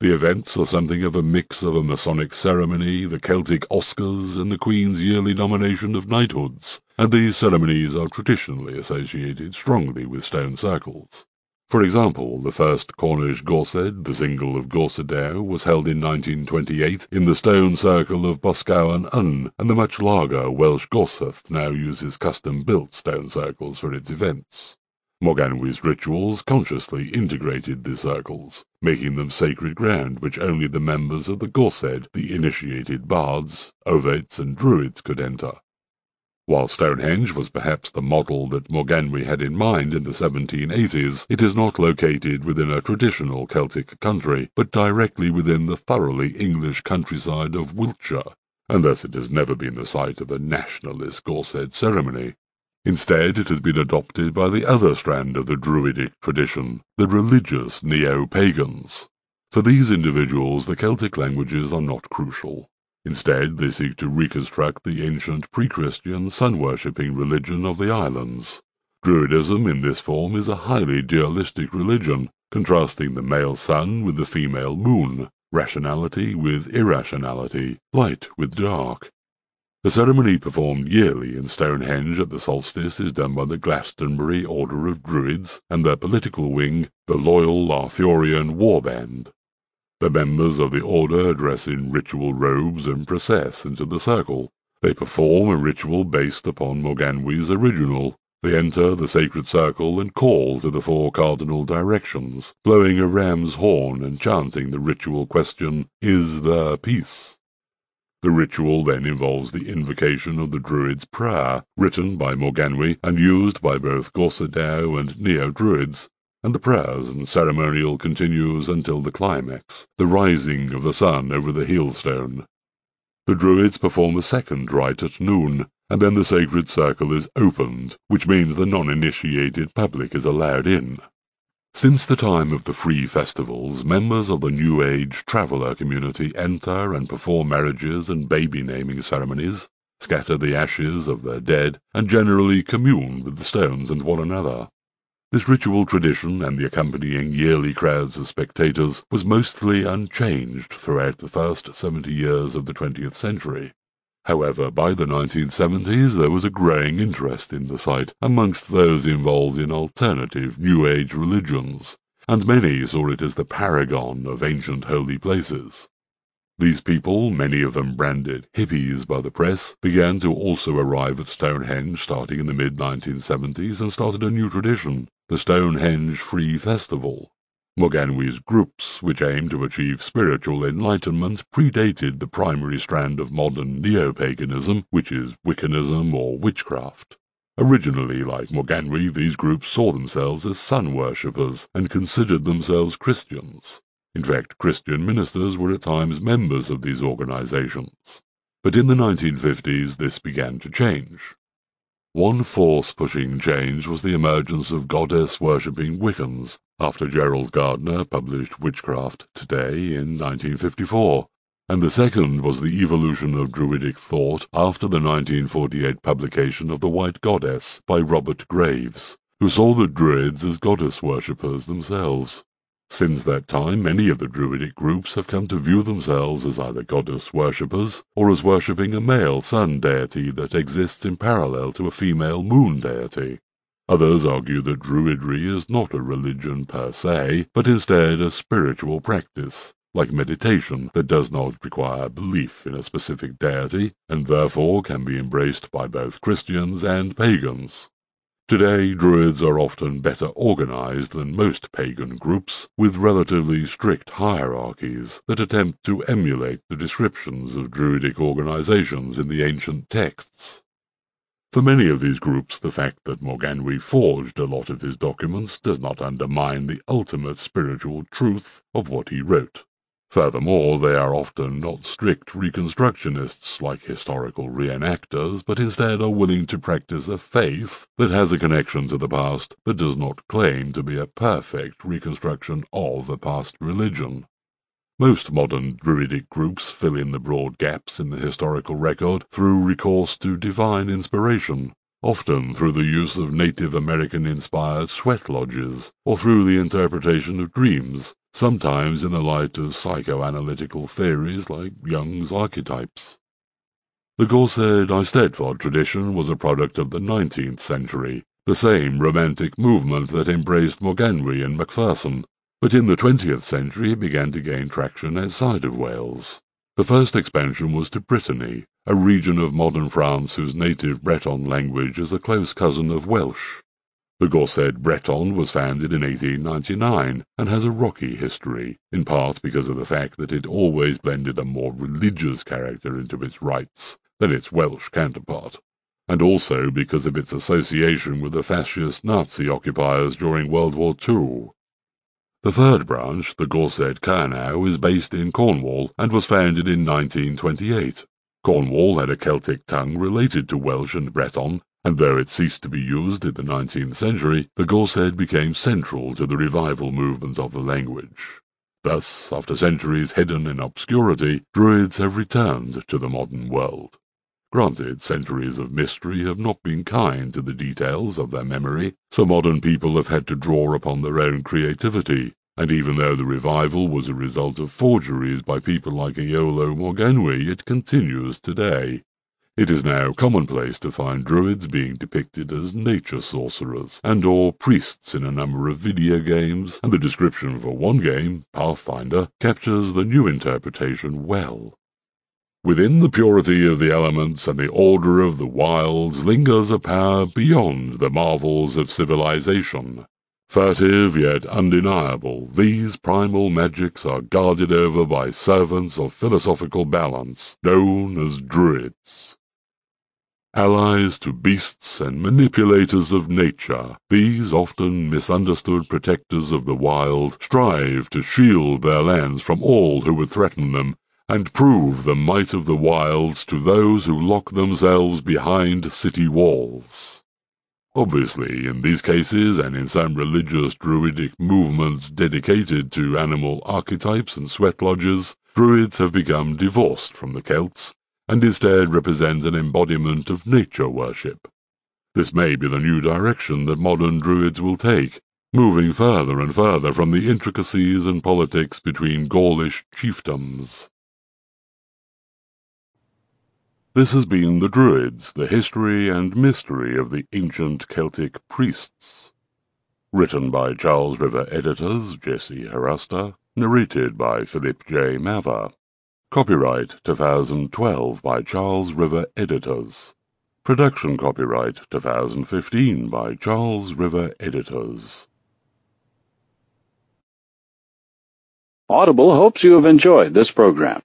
The events are something of a mix of a Masonic ceremony, the Celtic Oscars, and the Queen's yearly nomination of knighthoods, and these ceremonies are traditionally associated strongly with stone circles. For example, the first Cornish Gorsedd, the Single of Gorsedow, was held in 1928 in the stone circle of Boscawen Un, and the much larger Welsh Gorsedd now uses custom-built stone circles for its events. Morganwg's rituals consciously integrated the circles, making them sacred ground which only the members of the Gorsedd, the initiated bards, ovates, and druids could enter. While Stonehenge was perhaps the model that Morganwg had in mind in the 1780s, it is not located within a traditional Celtic country, but directly within the thoroughly English countryside of Wiltshire, and thus it has never been the site of a nationalist Gorsedd ceremony. Instead, it has been adopted by the other strand of the Druidic tradition, the religious neo-pagans. For these individuals, the Celtic languages are not crucial. Instead, they seek to reconstruct the ancient pre-Christian sun-worshipping religion of the islands. Druidism in this form is a highly dualistic religion, contrasting the male sun with the female moon, rationality with irrationality, light with dark. The ceremony performed yearly in Stonehenge at the solstice is done by the Glastonbury Order of Druids and their political wing, the Loyal Arthurian War Band. The members of the order dress in ritual robes and process into the circle. They perform a ritual based upon Morganwg's original. They enter the sacred circle and call to the four cardinal directions, blowing a ram's horn and chanting the ritual question, Is there peace? The ritual then involves the invocation of the Druid's prayer, written by Morganwg and used by both Gorsedow and Neo-Druids, and the prayers and ceremonial continues until the climax, the rising of the sun over the heelstone. The Druids perform a second rite at noon, and then the sacred circle is opened, which means the non-initiated public is allowed in. Since the time of the free festivals, members of the New Age traveller community enter and perform marriages and baby naming ceremonies, scatter the ashes of their dead, and generally commune with the stones and one another. This ritual tradition and the accompanying yearly crowds of spectators was mostly unchanged throughout the first seventy years of the twentieth century. However, by the 1970s there was a growing interest in the site amongst those involved in alternative New Age religions, and many saw it as the paragon of ancient holy places. These people, many of them branded hippies by the press, began to also arrive at Stonehenge starting in the mid-1970s and started a new tradition, the Stonehenge Free Festival. Morganwg's groups, which aimed to achieve spiritual enlightenment, predated the primary strand of modern neo-paganism, which is Wiccanism or witchcraft. Originally, like Morganwg, these groups saw themselves as sun worshippers and considered themselves Christians. In fact, Christian ministers were at times members of these organizations. But in the 1950s, this began to change. One force pushing change was the emergence of goddess worshipping Wiccans after Gerald Gardner published Witchcraft Today in 1954, and the second was the evolution of Druidic thought after the 1948 publication of The White Goddess by Robert Graves, who saw the Druids as goddess worshippers themselves. Since that time, many of the Druidic groups have come to view themselves as either goddess worshippers or as worshipping a male sun deity that exists in parallel to a female moon deity. Others argue that Druidry is not a religion per se, but instead a spiritual practice, like meditation, that does not require belief in a specific deity, and therefore can be embraced by both Christians and pagans. Today, Druids are often better organized than most pagan groups, with relatively strict hierarchies that attempt to emulate the descriptions of Druidic organizations in the ancient texts. For many of these groups, the fact that Morganwg forged a lot of his documents does not undermine the ultimate spiritual truth of what he wrote. Furthermore, they are often not strict reconstructionists like historical reenactors, but instead are willing to practice a faith that has a connection to the past but does not claim to be a perfect reconstruction of a past religion. Most modern Druidic groups fill in the broad gaps in the historical record through recourse to divine inspiration, often through the use of Native American inspired sweat lodges, or through the interpretation of dreams, sometimes in the light of psychoanalytical theories like Jung's archetypes. The Gorsedd-Eisteddfod tradition was a product of the 19th century, the same romantic movement that embraced Morganwg and Macpherson, but in the 20th century it began to gain traction outside of Wales. The first expansion was to Brittany, a region of modern France whose native Breton language is a close cousin of Welsh. The Gorsedd Breton was founded in 1899 and has a rocky history, in part because of the fact that it always blended a more religious character into its rites than its Welsh counterpart and also because of its association with the fascist Nazi occupiers during World War II. The third branch, the Gorsedh Kernow, is based in Cornwall and was founded in 1928. Cornwall had a Celtic tongue related to Welsh and Breton, and though it ceased to be used in the 19th century, the Gaucet became central to the revival movement of the language. Thus, after centuries hidden in obscurity, Druids have returned to the modern world. Granted, centuries of mystery have not been kind to the details of their memory, so modern people have had to draw upon their own creativity, and even though the revival was a result of forgeries by people like Iolo Morganwg, it continues today. It is now commonplace to find druids being depicted as nature sorcerers and or priests in a number of video games, and the description for one game, Pathfinder, captures the new interpretation well. Within the purity of the elements and the order of the wilds lingers a power beyond the marvels of civilization. Furtive yet undeniable, these primal magics are guarded over by servants of philosophical balance, known as druids. Allies to beasts and manipulators of nature, these often misunderstood protectors of the wild strive to shield their lands from all who would threaten them and prove the might of the wilds to those who lock themselves behind city walls. Obviously, in these cases and in some religious druidic movements dedicated to animal archetypes and sweat lodges, druids have become divorced from the Celts and instead represent an embodiment of nature worship. This may be the new direction that modern druids will take, moving further and further from the intricacies and politics between Gaulish chiefdoms. This has been The Druids, the history and mystery of the ancient Celtic priests. Written by Charles River editors Jesse Harasta, narrated by Philip J. Mather. Copyright 2012 by Charles River editors. Production copyright 2015 by Charles River editors. Audible hopes you have enjoyed this program.